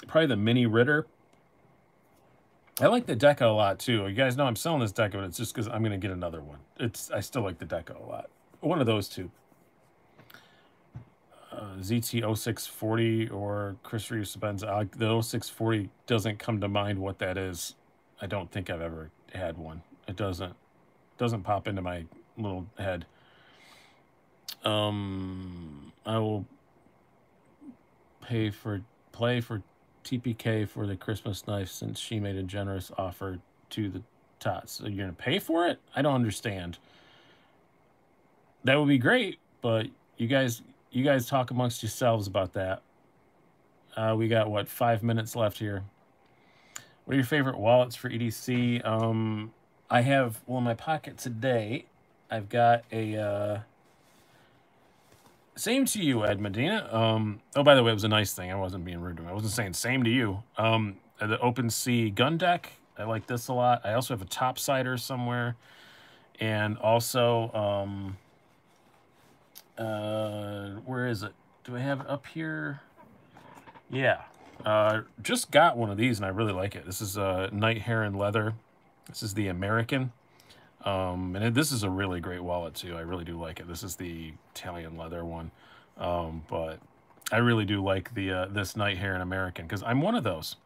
probably the Mini Ritter. I like the Deka a lot too. You guys know I'm selling this Deka, but it's just because I'm gonna get another one. It's I still like the Deka a lot. One of those two. Uh, ZT0640 or Chris Reeve Sebenza. Uh, the 0640 doesn't come to mind what that is. I don't think I've ever had one. It doesn't doesn't pop into my little head. Um, I will pay for play for TPK for the Christmas knife since she made a generous offer to the tots. So you're gonna pay for it? I don't understand. That would be great, but you guys you guys talk amongst yourselves about that. Uh, we got what five minutes left here. What are your favorite wallets for EDC? Um, I have well in my pocket today. I've got a uh, same to you, Ed Medina. Um, oh, by the way, it was a nice thing. I wasn't being rude to him. I wasn't saying same to you. Um, the OpenSea gun deck. I like this a lot. I also have a topsider somewhere. And also, um, uh, where is it? Do I have it up here? Yeah. Uh, just got one of these and I really like it. This is a Night Heron leather. This is the American. Um, and this is a really great wallet too. I really do like it. This is the Italian leather one. Um, but I really do like the uh, this Night Heron American because I'm one of those.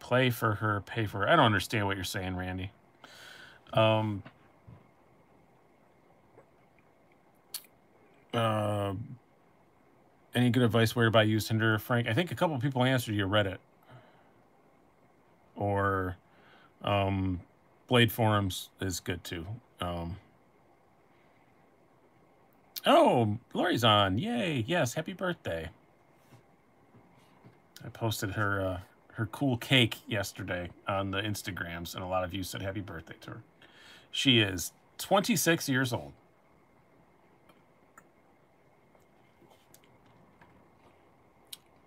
Play for her, pay for her. I don't understand what you're saying, Randy. Um, uh, any good advice where to buy used Hinderer, Frank? I think a couple people answered you Reddit. Or um, Blade Forums is good too. Um, oh, Lori's on. Yay. Yes. Happy birthday. I posted her uh, her cool cake yesterday on the Instagrams, and a lot of you said happy birthday to her. She is 26 years old.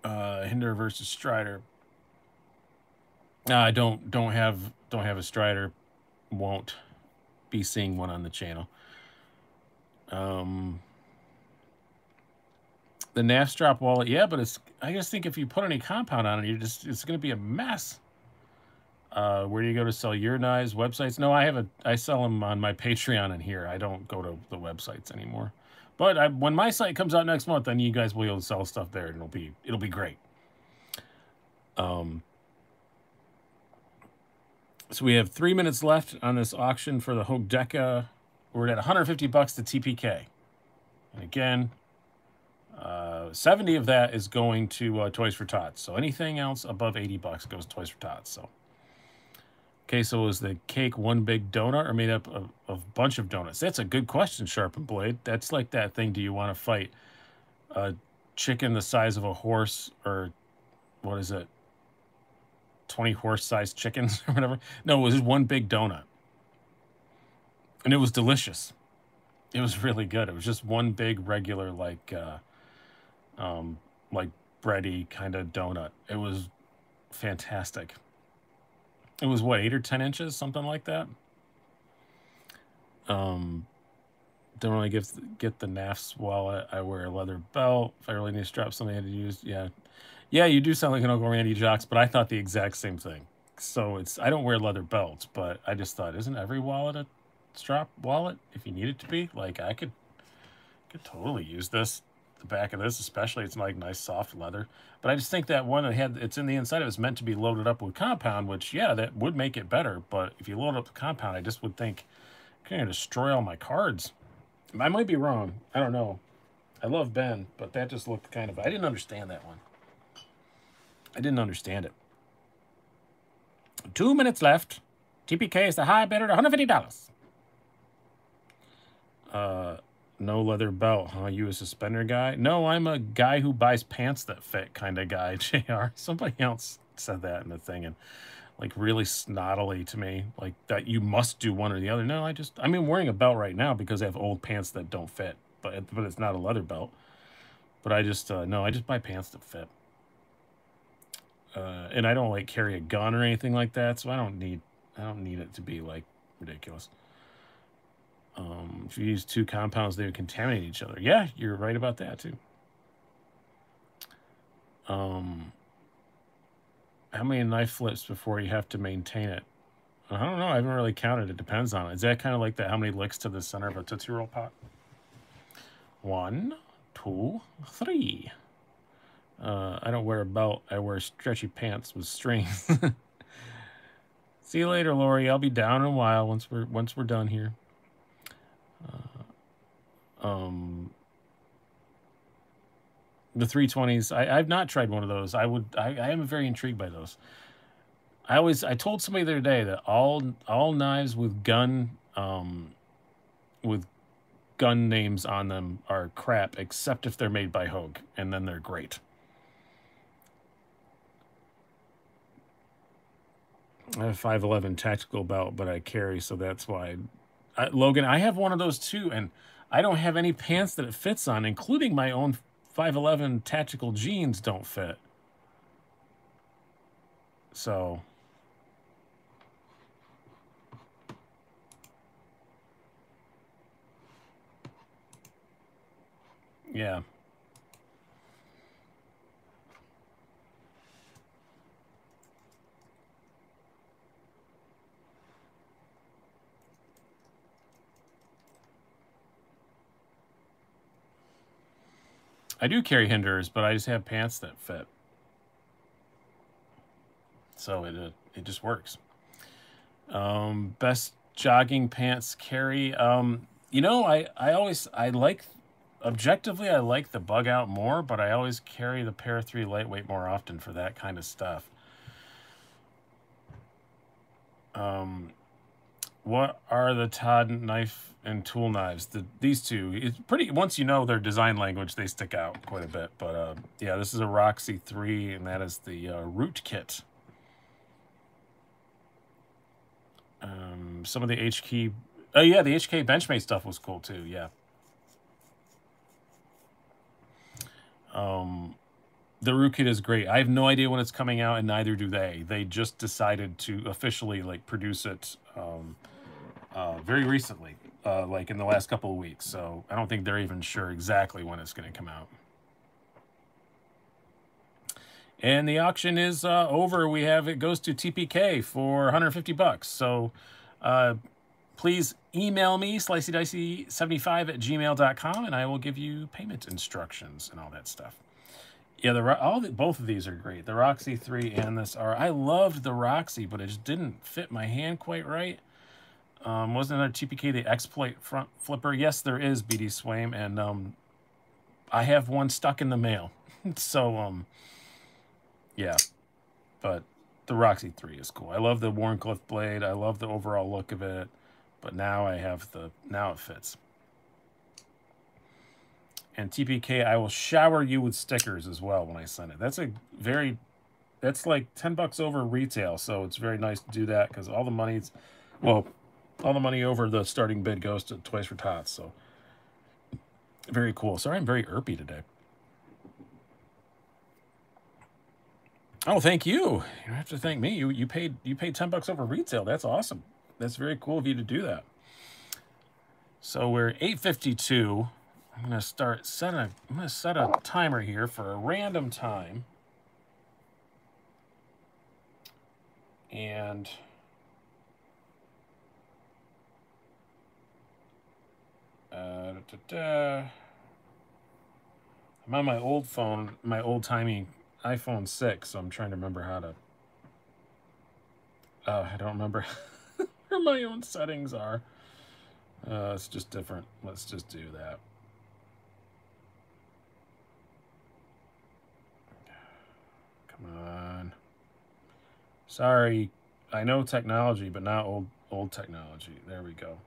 Uh, Hinderer versus Strider. I don't don't have don't have a Strider won't be seeing one on the channel. Um, the Navstrop wallet, yeah, but it's. I just think if you put any compound on it, you just it's going to be a mess. Uh, where do you go to sell your knives? Websites? No, I have a. I sell them on my Patreon and here. I don't go to the websites anymore. But I, when my site comes out next month, then you guys will be able to sell stuff there, and it'll be it'll be great. Um, so we have three minutes left on this auction for the Hogue Deka. We're at 150 bucks to TPK. And again, uh, 70 of that is going to uh, Toys for Tots. So anything else above 80 bucks goes to Toys for Tots. So, okay, so is the cake one big donut or made up of a bunch of donuts? That's a good question, Sharp and Blade. That's like that thing. Do you want to fight a chicken the size of a horse or what is it? 20 horse-sized chickens or whatever. No, it was one big donut. And it was delicious. It was really good. It was just one big regular like uh um like bready kind of donut. It was fantastic. It was what, 8 or 10 inches, something like that. Um don't really get get the NAF's wallet. I wear a leather belt. If I really need to strap something I had to use, yeah, yeah, you do sound like an Uncle Randy Jocks, but I thought the exact same thing. So it's I don't wear leather belts, but I just thought, isn't every wallet a strap wallet if you need it to be? Like I could could totally use this. The back of this, especially, it's like nice soft leather. But I just think that one that had it's in the inside, it was meant to be loaded up with compound, which yeah, that would make it better. But if you load up the compound, I just would think, I'm gonna destroy all my cards. I might be wrong. I don't know. I love Ben, but that just looked kind of I didn't understand that one. I didn't understand it. Two minutes left. TPK is the high bidder at $150. Uh, No leather belt, huh? You a suspender guy? No, I'm a guy who buys pants that fit kind of guy, JR. Somebody else said that in the thing and like really snottily to me, like that you must do one or the other. No, I just, I mean, wearing a belt right now because I have old pants that don't fit, but, but it's not a leather belt. But I just, uh, no, I just buy pants that fit. Uh, and I don't like carry a gun or anything like that, so I don't need, I don't need it to be like ridiculous. Um, if you use two compounds, they would contaminate each other. Yeah, you're right about that too. Um, how many knife flips before you have to maintain it? I don't know. I haven't really counted. It depends on it. Is that kind of like that? How many licks to the center of a Tootsie Roll pot? One, two, three. Uh, I don't wear a belt. I wear stretchy pants with strings. See you later, Lori. I'll be down in a while once we're once we're done here. Uh, um, the 320s. I, I've not tried one of those. I would. I, I am very intrigued by those. I always. I told somebody the other day that all all knives with gun um, with gun names on them are crap, except if they're made by Hogue, and then they're great. I have 511 tactical belt, but I carry, so that's why. I, Logan, I have one of those too, and I don't have any pants that it fits on, including my own 511 tactical jeans don't fit. So. Yeah. I do carry Hinderers, but I just have pants that fit. So it uh, it just works. Um, best jogging pants carry. Um, you know, I, I always, I like, objectively, I like the bug out more, but I always carry the Para 3 lightweight more often for that kind of stuff. Um, what are the Todd knife and tool knives? The, these two, it's pretty, once you know their design language, they stick out quite a bit. But uh, yeah, this is a Roxy 3, and that is the uh, root kit. Um, some of the HK, oh yeah, the HK Benchmade stuff was cool too, yeah. Um, the root kit is great. I have no idea when it's coming out, and neither do they. They just decided to officially like produce it um, uh, very recently, uh, like in the last couple of weeks. So I don't think they're even sure exactly when it's going to come out. And the auction is uh, over. We have it goes to TPK for 150 bucks. So uh, please email me sliceydicey75 at gmail.com and I will give you payment instructions and all that stuff. Yeah, the all the, both of these are great. The Roxy 3 and this are. I loved the Roxy, but it just didn't fit my hand quite right. Um, wasn't there TPK the exploit front flipper? Yes, there is BD Swaim, and um, I have one stuck in the mail. so um, yeah, but the Roxy 3 is cool. I love the Wharncliffe blade. I love the overall look of it, but now I have the now it fits. And TPK, I will shower you with stickers as well when I send it. That's a very, that's like 10 bucks over retail. So it's very nice to do that because all the money's, well, all the money over the starting bid goes to Toys for Tots. So very cool. Sorry, I'm very irpy today. Oh, thank you. You don't have to thank me. You you paid you paid 10 bucks over retail. That's awesome. That's very cool of you to do that. So we're 852. I'm gonna start set a I'm gonna set a timer here for a random time. And uh, da, da, da. I'm on my old phone, my old timey iPhone 6, so I'm trying to remember how to. Oh, I don't remember where my own settings are. Uh, it's just different. Let's just do that. Come on. Sorry, I know technology, but not old old technology. There we go.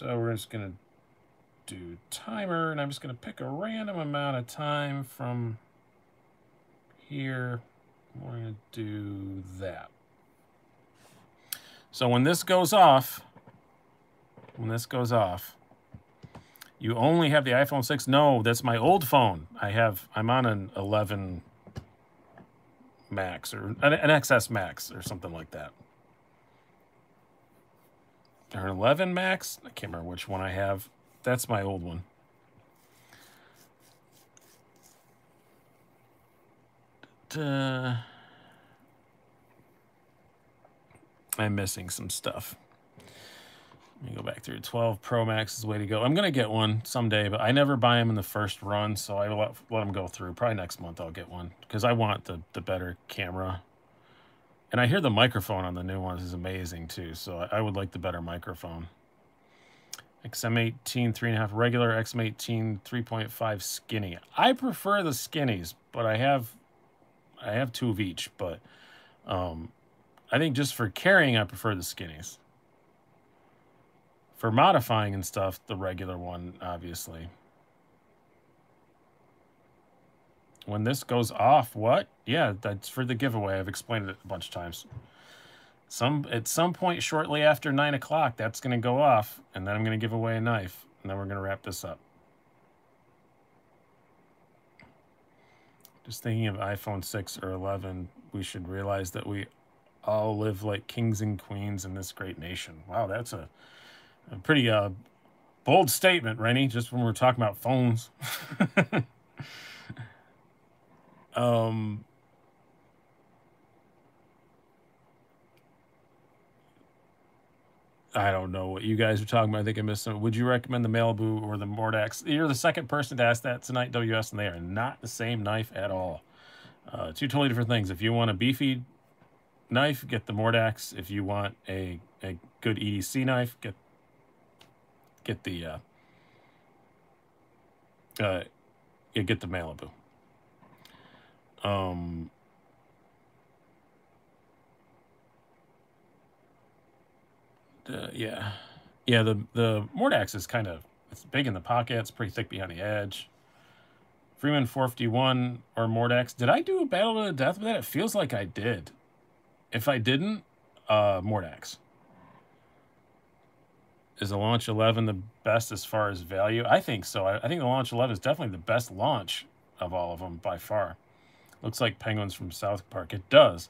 So we're just going to do timer, and I'm just going to pick a random amount of time from here. We're going to do that. So when this goes off, when this goes off, you only have the iPhone 6. No, that's my old phone. I have, I'm on an 11 Max or an, an XS Max or something like that. Or an 11 Max. I can't remember which one I have. That's my old one. Uh, I'm missing some stuff. Let me go back through. 12 Pro Max is the way to go. I'm going to get one someday, but I never buy them in the first run, so I let, let them go through. Probably next month I'll get one because I want the, the better camera. And I hear the microphone on the new ones is amazing too, so I, would like the better microphone. XM18 3.5 regular, XM18 3.5 skinny. I prefer the skinnies, but I have I have two of each, but um, I think just for carrying, I prefer the skinnies. For modifying and stuff, the regular one, obviously. When this goes off, what? Yeah, that's for the giveaway. I've explained it a bunch of times. Some At some point shortly after 9 o'clock, that's going to go off, and then I'm going to give away a knife, and then we're going to wrap this up. Just thinking of iPhone 6 or 11, we should realize that we all live like kings and queens in this great nation. Wow, that's a a pretty uh, bold statement, Rennie, just when we are talking about phones. um, I don't know what you guys are talking about. I think I missed some. Would you recommend the Malibu or the Mordax? You're the second person to ask that tonight, WS, and they are not the same knife at all. Uh, two totally different things. If you want a beefy knife, get the Mordax. If you want a, a good EDC knife, get get the uh, uh, get the Malibu. Um, the, yeah, yeah. The the Mordax is kind of it's big in the pocket. It's pretty thick behind the edge. Freeman 451 or Mordax. Did I do a battle to the death with that? It feels like I did. If I didn't, uh, Mordax. Is the Launch 11 the best as far as value? I think so. I, I think the Launch 11 is definitely the best launch of all of them by far. Looks like Penguins from South Park. It does.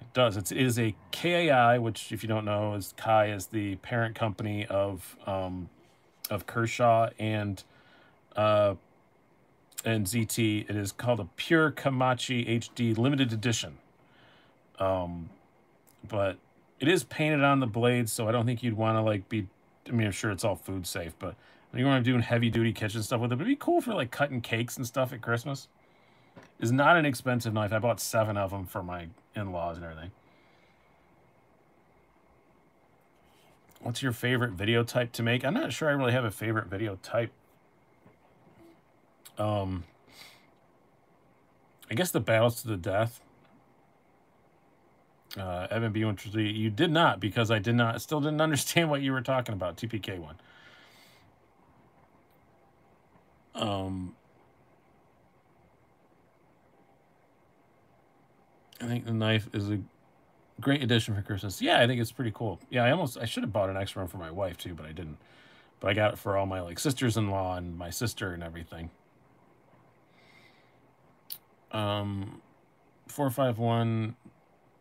It does. It's, it is a KAI, which, if you don't know, is Kai is the parent company of um, of Kershaw and uh, and ZT. It is called a Pure Komachi HD limited edition. Um, but it is painted on the blade, so I don't think you'd want to like be I mean, I'm sure it's all food safe, but you want to doing heavy duty kitchen stuff with it, it'd be cool for like cutting cakes and stuff at Christmas. Is not an expensive knife. I bought seven of them for my in-laws and everything. What's your favorite video type to make? I'm not sure I really have a favorite video type. Um, I guess the battles to the death. Uh, Evan B. Interested. You did not because I did not, still didn't understand what you were talking about. TPK one. Um, I think the knife is a great addition for Christmas. Yeah, I think it's pretty cool. Yeah, I almost I should have bought an extra one for my wife too, but I didn't. But I got it for all my like sisters-in-law and my sister and everything. Um, four five one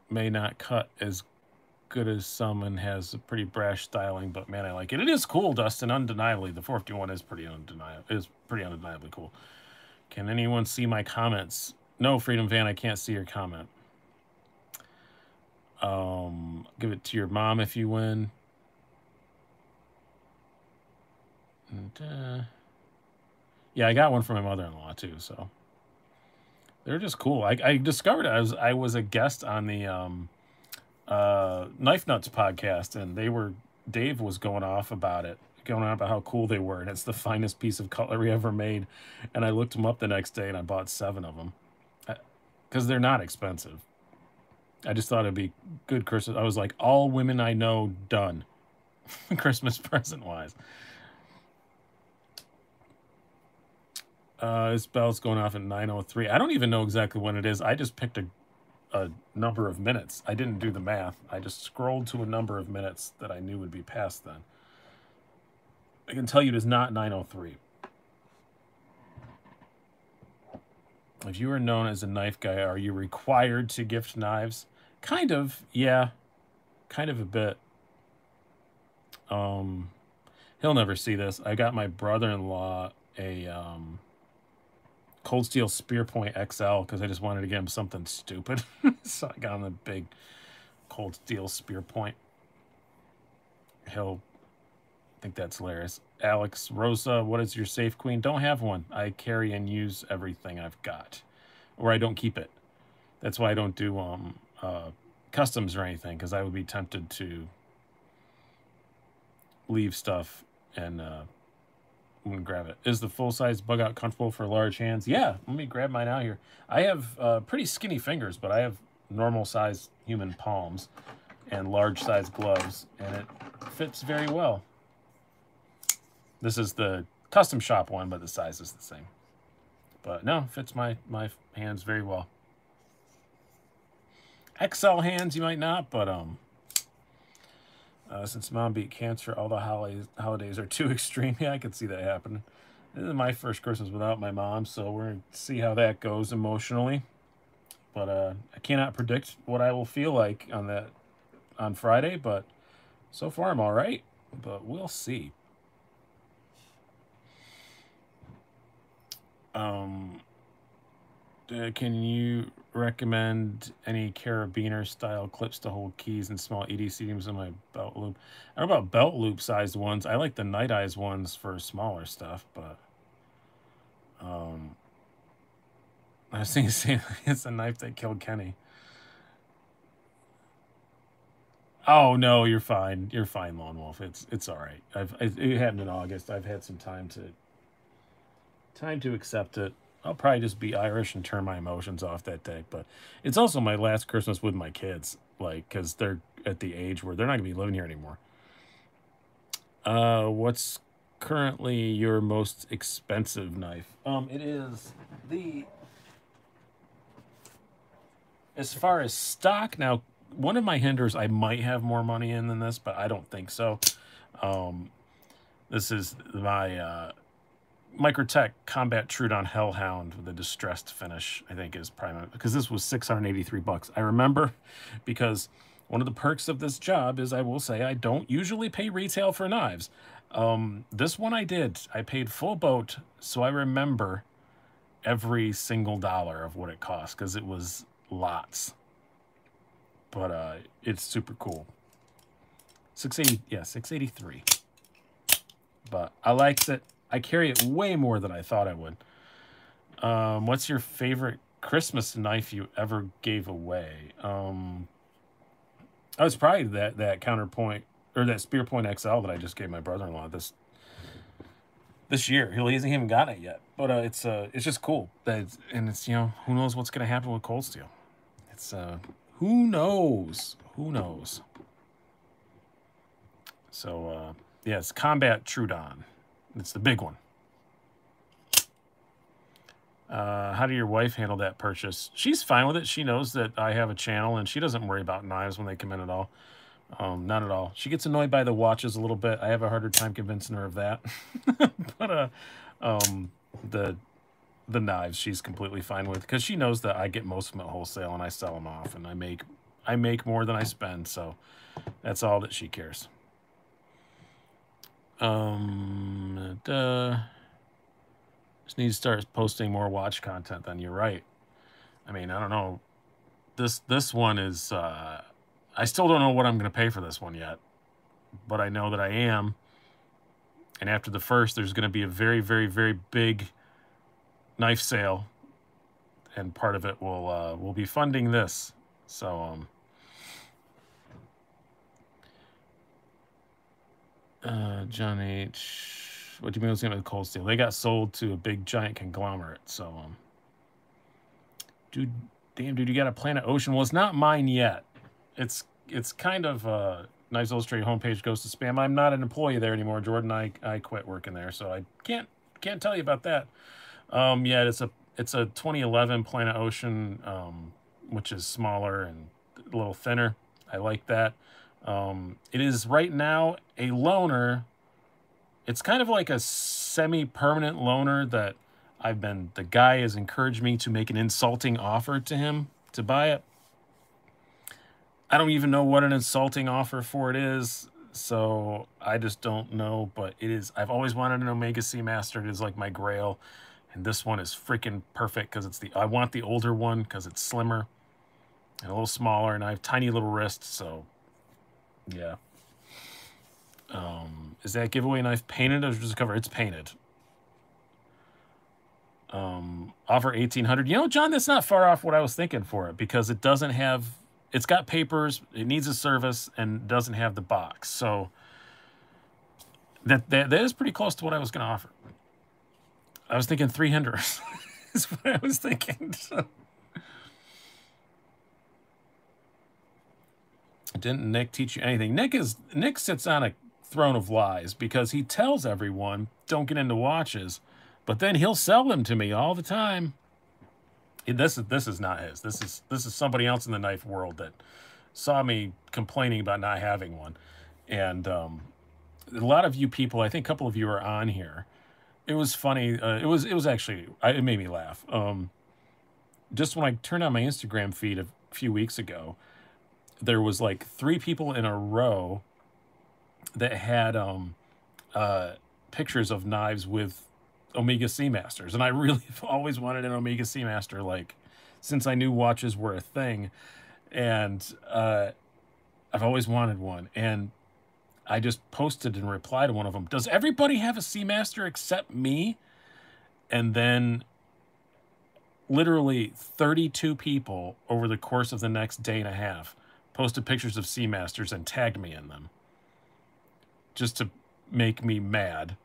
may not cut as good as some and has a pretty brash styling, but man, I like it. It is cool, Dustin. Undeniably, the 451 is pretty undeniable. Is pretty undeniably cool. Can anyone see my comments? No, Freedom Van, I can't see your comment. Um, give it to your mom if you win. And, uh, yeah, I got one for my mother-in-law too, so. They're just cool. I, I discovered I was I was a guest on the um, uh, Knife Nuts podcast, and they were Dave was going off about it, going on about how cool they were, and it's the finest piece of cutlery ever made. And I looked them up the next day, and I bought seven of them because they're not expensive. I just thought it'd be good Christmas. I was like, all women I know done. Christmas present wise. Uh, this bell's going off at 9.03. I don't even know exactly when it is. I just picked a, a number of minutes. I didn't do the math. I just scrolled to a number of minutes that I knew would be past then. I can tell you it is not 9.03. If you are known as a knife guy, are you required to gift knives? Kind of, yeah. Kind of a bit. Um, he'll never see this. I got my brother-in-law a um, Cold Steel Spear Point XL because I just wanted to get him something stupid. so I got him a big Cold Steel Spear Point. He'll think that's hilarious. Alex Rosa, what is your safe queen? Don't have one. I carry and use everything I've got, or I don't keep it. That's why I don't do um uh, customs or anything because I would be tempted to leave stuff and uh, gonna grab it. Is the full size bug out comfortable for large hands? Yeah, let me grab mine out here. I have uh, pretty skinny fingers, but I have normal size human palms and large size gloves, and it fits very well. This is the custom shop one, but the size is the same. But no, fits my, my hands very well. XL hands, you might not, but um, uh, since mom beat cancer, all the holidays, holidays are too extreme. Yeah, I could see that happening. This is my first Christmas without my mom, so we're going to see how that goes emotionally. But uh, I cannot predict what I will feel like on that on Friday, but so far I'm all right. But we'll see. Um, uh, can you recommend any carabiner style clips to hold keys and small EDCs in my belt loop? I don't know about belt loop sized ones. I like the Nite Ize ones for smaller stuff, but um, I was thinking it's a knife that killed Kenny. Oh no, you're fine. You're fine, Lone Wolf. It's it's all right. I've it, it happened in August. I've had some time to time to accept it. I'll probably just be Irish and turn my emotions off that day. But it's also my last Christmas with my kids, like, because they're at the age where they're not going to be living here anymore. Uh, what's currently your most expensive knife? Um, it is the. As far as stock, now, one of my Hinderers I might have more money in than this, but I don't think so. Um, this is my uh, Microtech Combat Troodon Hellhound with a distressed finish, I think is prime because this was 683 bucks. I remember because one of the perks of this job is I will say I don't usually pay retail for knives. Um, this one I did. I paid full boat, so I remember every single dollar of what it cost because it was lots. But uh, it's super cool. 680, yeah, 683. But I liked it. I carry it way more than I thought I would. Um, what's your favorite Christmas knife you ever gave away? Um, I was probably that that counterpoint or that Spearpoint XL that I just gave my brother-in-law this this year. He hasn't even got it yet, but uh, it's uh it's just cool that it's, and it's you know who knows what's gonna happen with cold steel. It's uh who knows who knows. So uh, yes, combat Troodon. It's the big one. Uh, how did your wife handle that purchase? She's fine with it. She knows that I have a channel, and she doesn't worry about knives when they come in at all. Um, not at all. She gets annoyed by the watches a little bit. I have a harder time convincing her of that. but uh, um, the the knives she's completely fine with because she knows that I get most of them at wholesale and I sell them off, and I make I make more than I spend. So that's all that she cares. Um, duh. Just need to start posting more watch content. Then you're right. I mean, I don't know. This this one is. Uh, I still don't know what I'm going to pay for this one yet, but I know that I am. And after the first, there's going to be a very, very, very big knife sale, and part of it will uh, will be funding this. So um, Uh, John H. What do you mean what's going with Cold Steel? They got sold to a big giant conglomerate. So, um, dude, damn, dude, you got a Planet Ocean. Well, it's not mine yet. It's it's kind of uh, Knives Illustrated homepage goes to spam. I'm not an employee there anymore, Jordan. I, I quit working there, so I can't can't tell you about that. Um, yeah, it's a it's a 2011 Planet Ocean, um, which is smaller and a little thinner. I like that. Um, it is right now a loaner. It's kind of like a semi-permanent loaner that I've been, the guy has encouraged me to make an insulting offer to him to buy it. I don't even know what an insulting offer for it is, so I just don't know, but it is, I've always wanted an Omega Seamaster. It is like my grail, and this one is freaking perfect because it's the, I want the older one because it's slimmer and a little smaller, and I have tiny little wrists, so yeah. Um, is that giveaway knife painted or just a cover? It's painted. Um, offer 1800 You know, John, that's not far off what I was thinking for it because it doesn't have, it's got papers, it needs a service, and doesn't have the box. So that, that, that is pretty close to what I was going to offer. I was thinking 300 is what I was thinking. Didn't Nick teach you anything? Nick is Nick sits on a throne of lies because he tells everyone don't get into watches, but then he'll sell them to me all the time. This is this is not his. This is this is somebody else in the knife world that saw me complaining about not having one, and um, a lot of you people, I think a couple of you are on here. It was funny. Uh, it was it was actually it made me laugh. Um, just when I turned on my Instagram feed a few weeks ago, there was like three people in a row that had um, uh, pictures of knives with Omega Seamasters, and I really always wanted an Omega Seamaster, like since I knew watches were a thing, and uh, I've always wanted one, and I just posted and replied to one of them. Does everybody have a Seamaster except me? And then literally 32 people over the course of the next day and a half posted pictures of Seamasters and tagged me in them just to make me mad.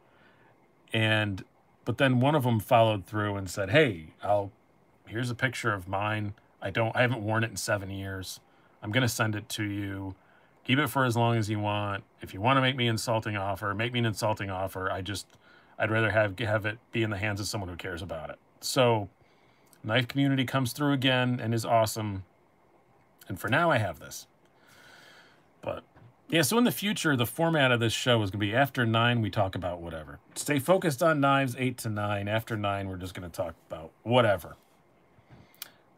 And but then one of them followed through and said, "Hey, I'll here's a picture of mine. I don't I haven't worn it in 7 years. I'm going to send it to you. Keep it for as long as you want. If you want to make me an insulting offer, make me an insulting offer. I just I'd rather have have it be in the hands of someone who cares about it." So, knife community comes through again and is awesome. And for now, I have this. But yeah, so in the future, the format of this show is going to be after nine, we talk about whatever. Stay focused on knives, eight to nine. After nine, we're just going to talk about whatever.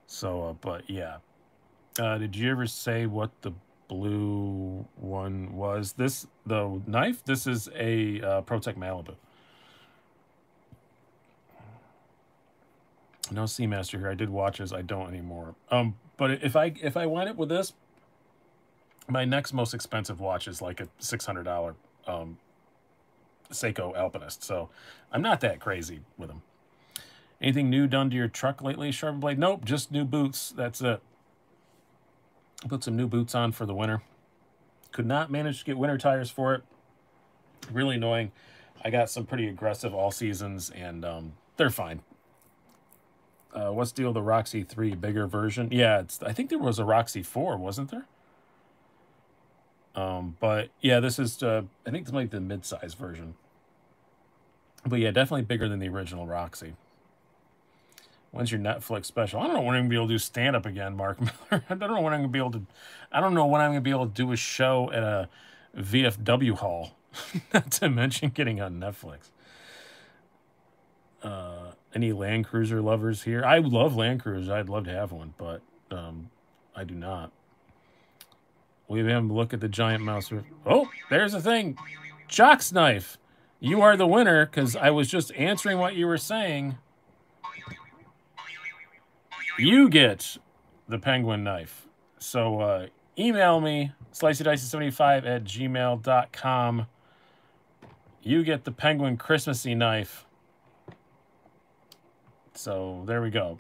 So, uh, but yeah. Uh, did you ever say what the blue one was? This, the knife, this is a uh, ProTech Malibu. No Seamaster here. I did watches. I don't anymore. Um, but if I if I wind up with this, my next most expensive watch is like a six hundred dollar um, Seiko Alpinist. So I'm not that crazy with them. Anything new done to your truck lately, Sharpen Blade? Nope, just new boots. That's it. Put some new boots on for the winter. Could not manage to get winter tires for it. Really annoying. I got some pretty aggressive all seasons, and um, they're fine uh, what's the deal the Roxy 3 bigger version? Yeah, I think there was a Roxy 4, wasn't there? Um, but yeah, this is uh, I think it's like the mid-size version. But yeah, definitely bigger than the original Roxy. When's your Netflix special? I don't know when I'm gonna be able to do stand up again, Mark Miller. I don't know when I'm gonna be able to. I don't know when I'm gonna be able to do a show at a VFW hall. Not to mention getting on Netflix. Uh, any Land Cruiser lovers here? I love Land Cruiser. I'd love to have one, but um, I do not. We have him look at the giant mouse. Oh, there's the thing. Jock's knife. You are the winner because I was just answering what you were saying. You get the penguin knife. So uh, email me, sliceydicey75 at gmail.com. You get the penguin Christmassy knife. So there we go.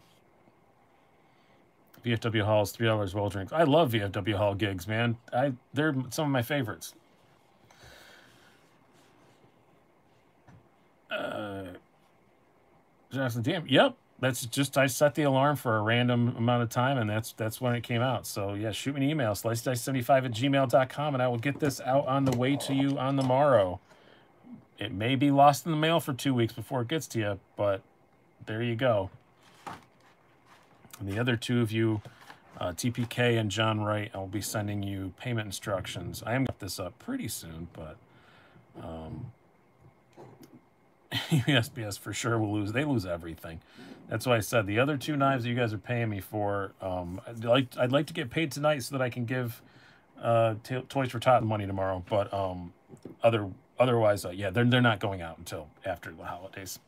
VFW Halls, three dollars well drinks. I love VFW Hall gigs, man. I they're some of my favorites. Uh, Jackson, damn, yep. that's just I set the alarm for a random amount of time and that's that's when it came out. So yeah, shoot me an email, sliceydicey75 at gmail.com and I will get this out on the way to you on the morrow. It may be lost in the mail for two weeks before it gets to you, but there you go. And the other two of you, uh, TPK and John Wright, I'll be sending you payment instructions. I am get this up pretty soon, but um, USPS for sure will lose. They lose everything. That's why I said the other two knives you guys are paying me for. Um, I'd like I'd like to get paid tonight so that I can give uh, Toys for Tot money tomorrow. But um, other otherwise, uh, yeah, they're they're not going out until after the holidays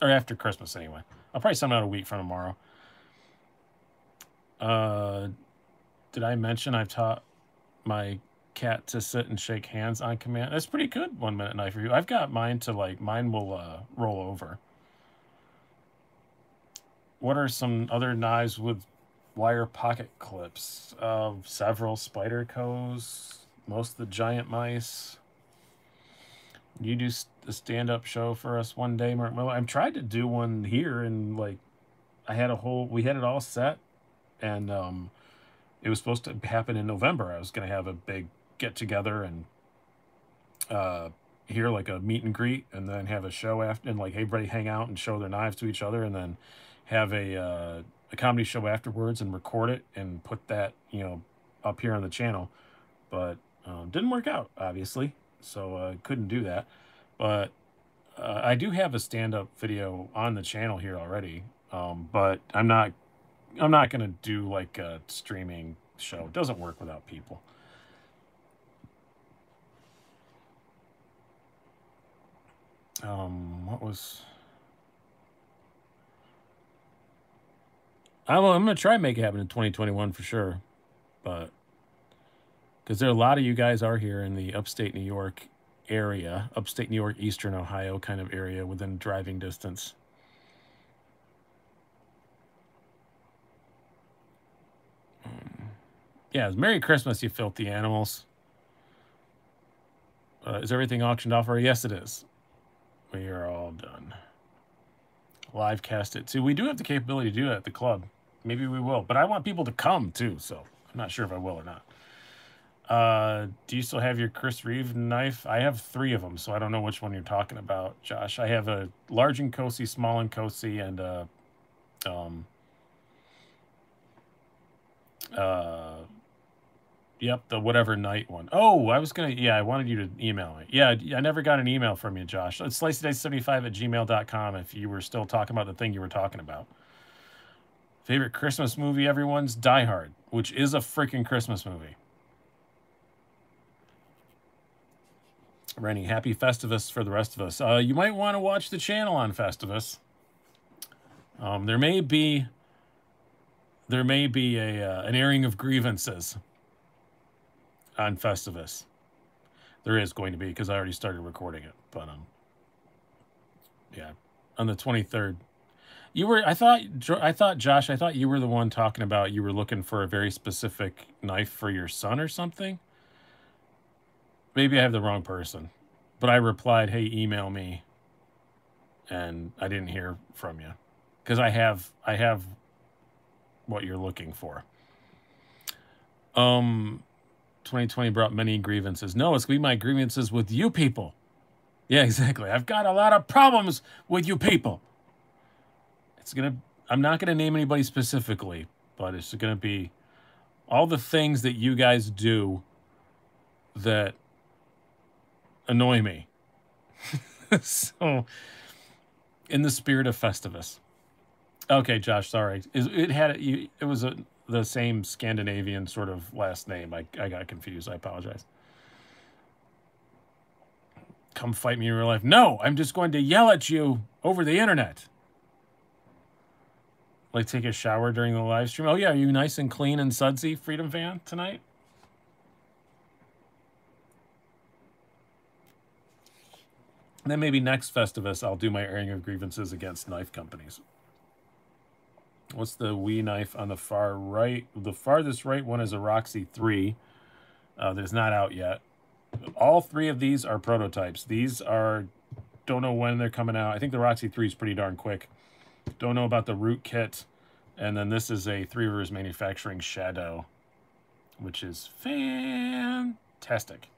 or after Christmas anyway. I'll probably send them out a week from tomorrow. Uh, did I mention I've taught my cat to sit and shake hands on command? That's pretty good. One minute knife review. I've got mine to like mine will uh, roll over. What are some other knives with wire pocket clips? Uh, several Spydercos, most of the giant mice. You do a stand-up show for us one day, Mark. I've tried to do one here, and like, I had a whole. We had it all set, and um, it was supposed to happen in November. I was going to have a big get together and uh, here like a meet and greet, and then have a show after, and like everybody hang out and show their knives to each other, and then have a uh, a comedy show afterwards and record it and put that you know up here on the channel. But um, didn't work out, obviously, so I uh, couldn't do that. But uh, I do have a stand-up video on the channel here already, um, but I'm not I'm not gonna do like a streaming show. It doesn't work without people. Um, what was? I, well, I'm gonna try and make it happen in 2021 for sure, but because there are a lot of you guys are here in the upstate New York area, upstate New York, eastern Ohio kind of area within driving distance. Yeah, Merry Christmas, you filthy animals. Uh, is everything auctioned off already? Yes, it is. We are all done. Live cast it too. We do have the capability to do that at the club. Maybe we will. But I want people to come too, so I'm not sure if I will or not. Uh, do you still have your Chris Reeve knife? I have three of them, so I don't know which one you're talking about, Josh. I have a large Inkosi, small Inkosi, and a um, uh, Yep, the whatever night one. Oh, I was going to, yeah, I wanted you to email me. Yeah, I never got an email from you, Josh. It's sliceydicey75 at gmail.com if you were still talking about the thing you were talking about. Favorite Christmas movie, everyone's Die Hard, which is a freaking Christmas movie. Rennie, happy Festivus for the rest of us. Uh, you might want to watch the channel on Festivus. Um, there may be there may be a uh, an airing of grievances on Festivus. There is going to be because I already started recording it, but um, yeah, on the twenty third. You were, I thought, I thought, Josh, I thought you were the one talking about you were looking for a very specific knife for your son or something. Maybe I have the wrong person, but I replied, "Hey, email me," and I didn't hear from you because I have, I have what you're looking for. Um, 2020 brought many grievances. No, it's going to be my grievances with you people. Yeah, exactly. I've got a lot of problems with you people. It's going to, I'm not going to name anybody specifically, but it's going to be all the things that you guys do that annoy me. so, in the spirit of Festivus. Okay, Josh, sorry. It had it was a the same Scandinavian sort of last name. I, I got confused. I apologize. Come fight me in real life. No, I'm just going to yell at you over the internet. Like take a shower during the live stream. Oh yeah, are you nice and clean and sudsy, Freedom Fan, tonight? Then maybe next Festivus, I'll do my airing of grievances against knife companies. What's the WE knife on the far right? The farthest right one is a Roxy 3 uh, that is not out yet. All three of these are prototypes. These are, don't know when they're coming out. I think the Roxy 3 is pretty darn quick. Don't know about the root kit. And then this is a Three Rivers Manufacturing Shadow, which is fantastic.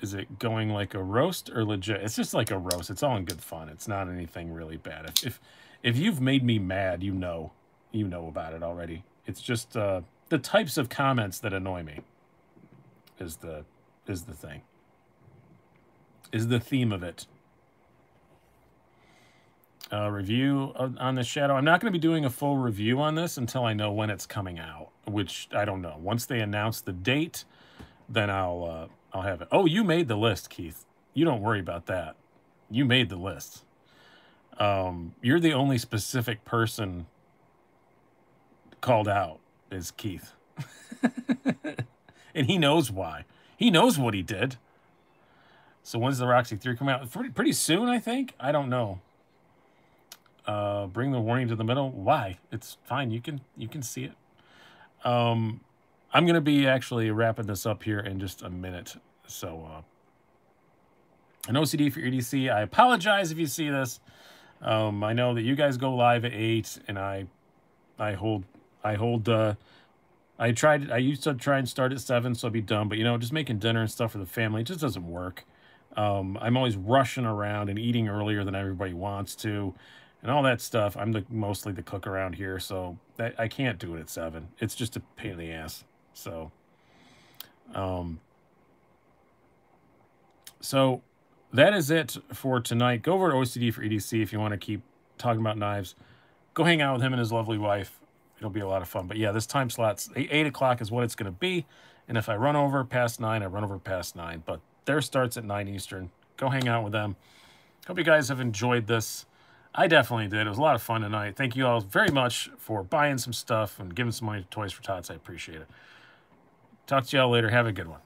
Is it going like a roast or legit? It's just like a roast. It's all in good fun. It's not anything really bad. If if, if you've made me mad, you know. You know about it already. It's just uh, the types of comments that annoy me is the is the thing. Is the theme of it. Uh, review on the shadow. I'm not going to be doing a full review on this until I know when it's coming out, which I don't know. Once they announce the date, then I'll uh, I'll have it. Oh, you made the list, Keith. You don't worry about that. You made the list. Um, you're the only specific person called out is Keith. and he knows why. He knows what he did. So when's the Roxy 3 coming out? Pretty, pretty soon, I think. I don't know. Uh, bring the warning to the middle. Why? It's fine. You can you can see it. Um, I'm going to be actually wrapping this up here in just a minute. So, uh, an OCD for EDC. I apologize if you see this. Um, I know that you guys go live at eight, and I, I hold, I hold. Uh, I tried. I used to try and start at seven, so I'd be done. But you know, just making dinner and stuff for the family just doesn't work. Um, I'm always rushing around and eating earlier than everybody wants to, and all that stuff. I'm the mostly the cook around here, so I, I can't do it at seven. It's just a pain in the ass. So, um, so that is it for tonight. Go over to OCD for EDC if you want to keep talking about knives. Go hang out with him and his lovely wife. It'll be a lot of fun. But yeah, this time slot's 8, 8 o'clock is what it's going to be. And if I run over past 9, I run over past 9. But their starts at 9 Eastern. Go hang out with them. Hope you guys have enjoyed this. I definitely did. It was a lot of fun tonight. Thank you all very much for buying some stuff and giving some money to Toys for Tots. I appreciate it. Talk to y'all later. Have a good one.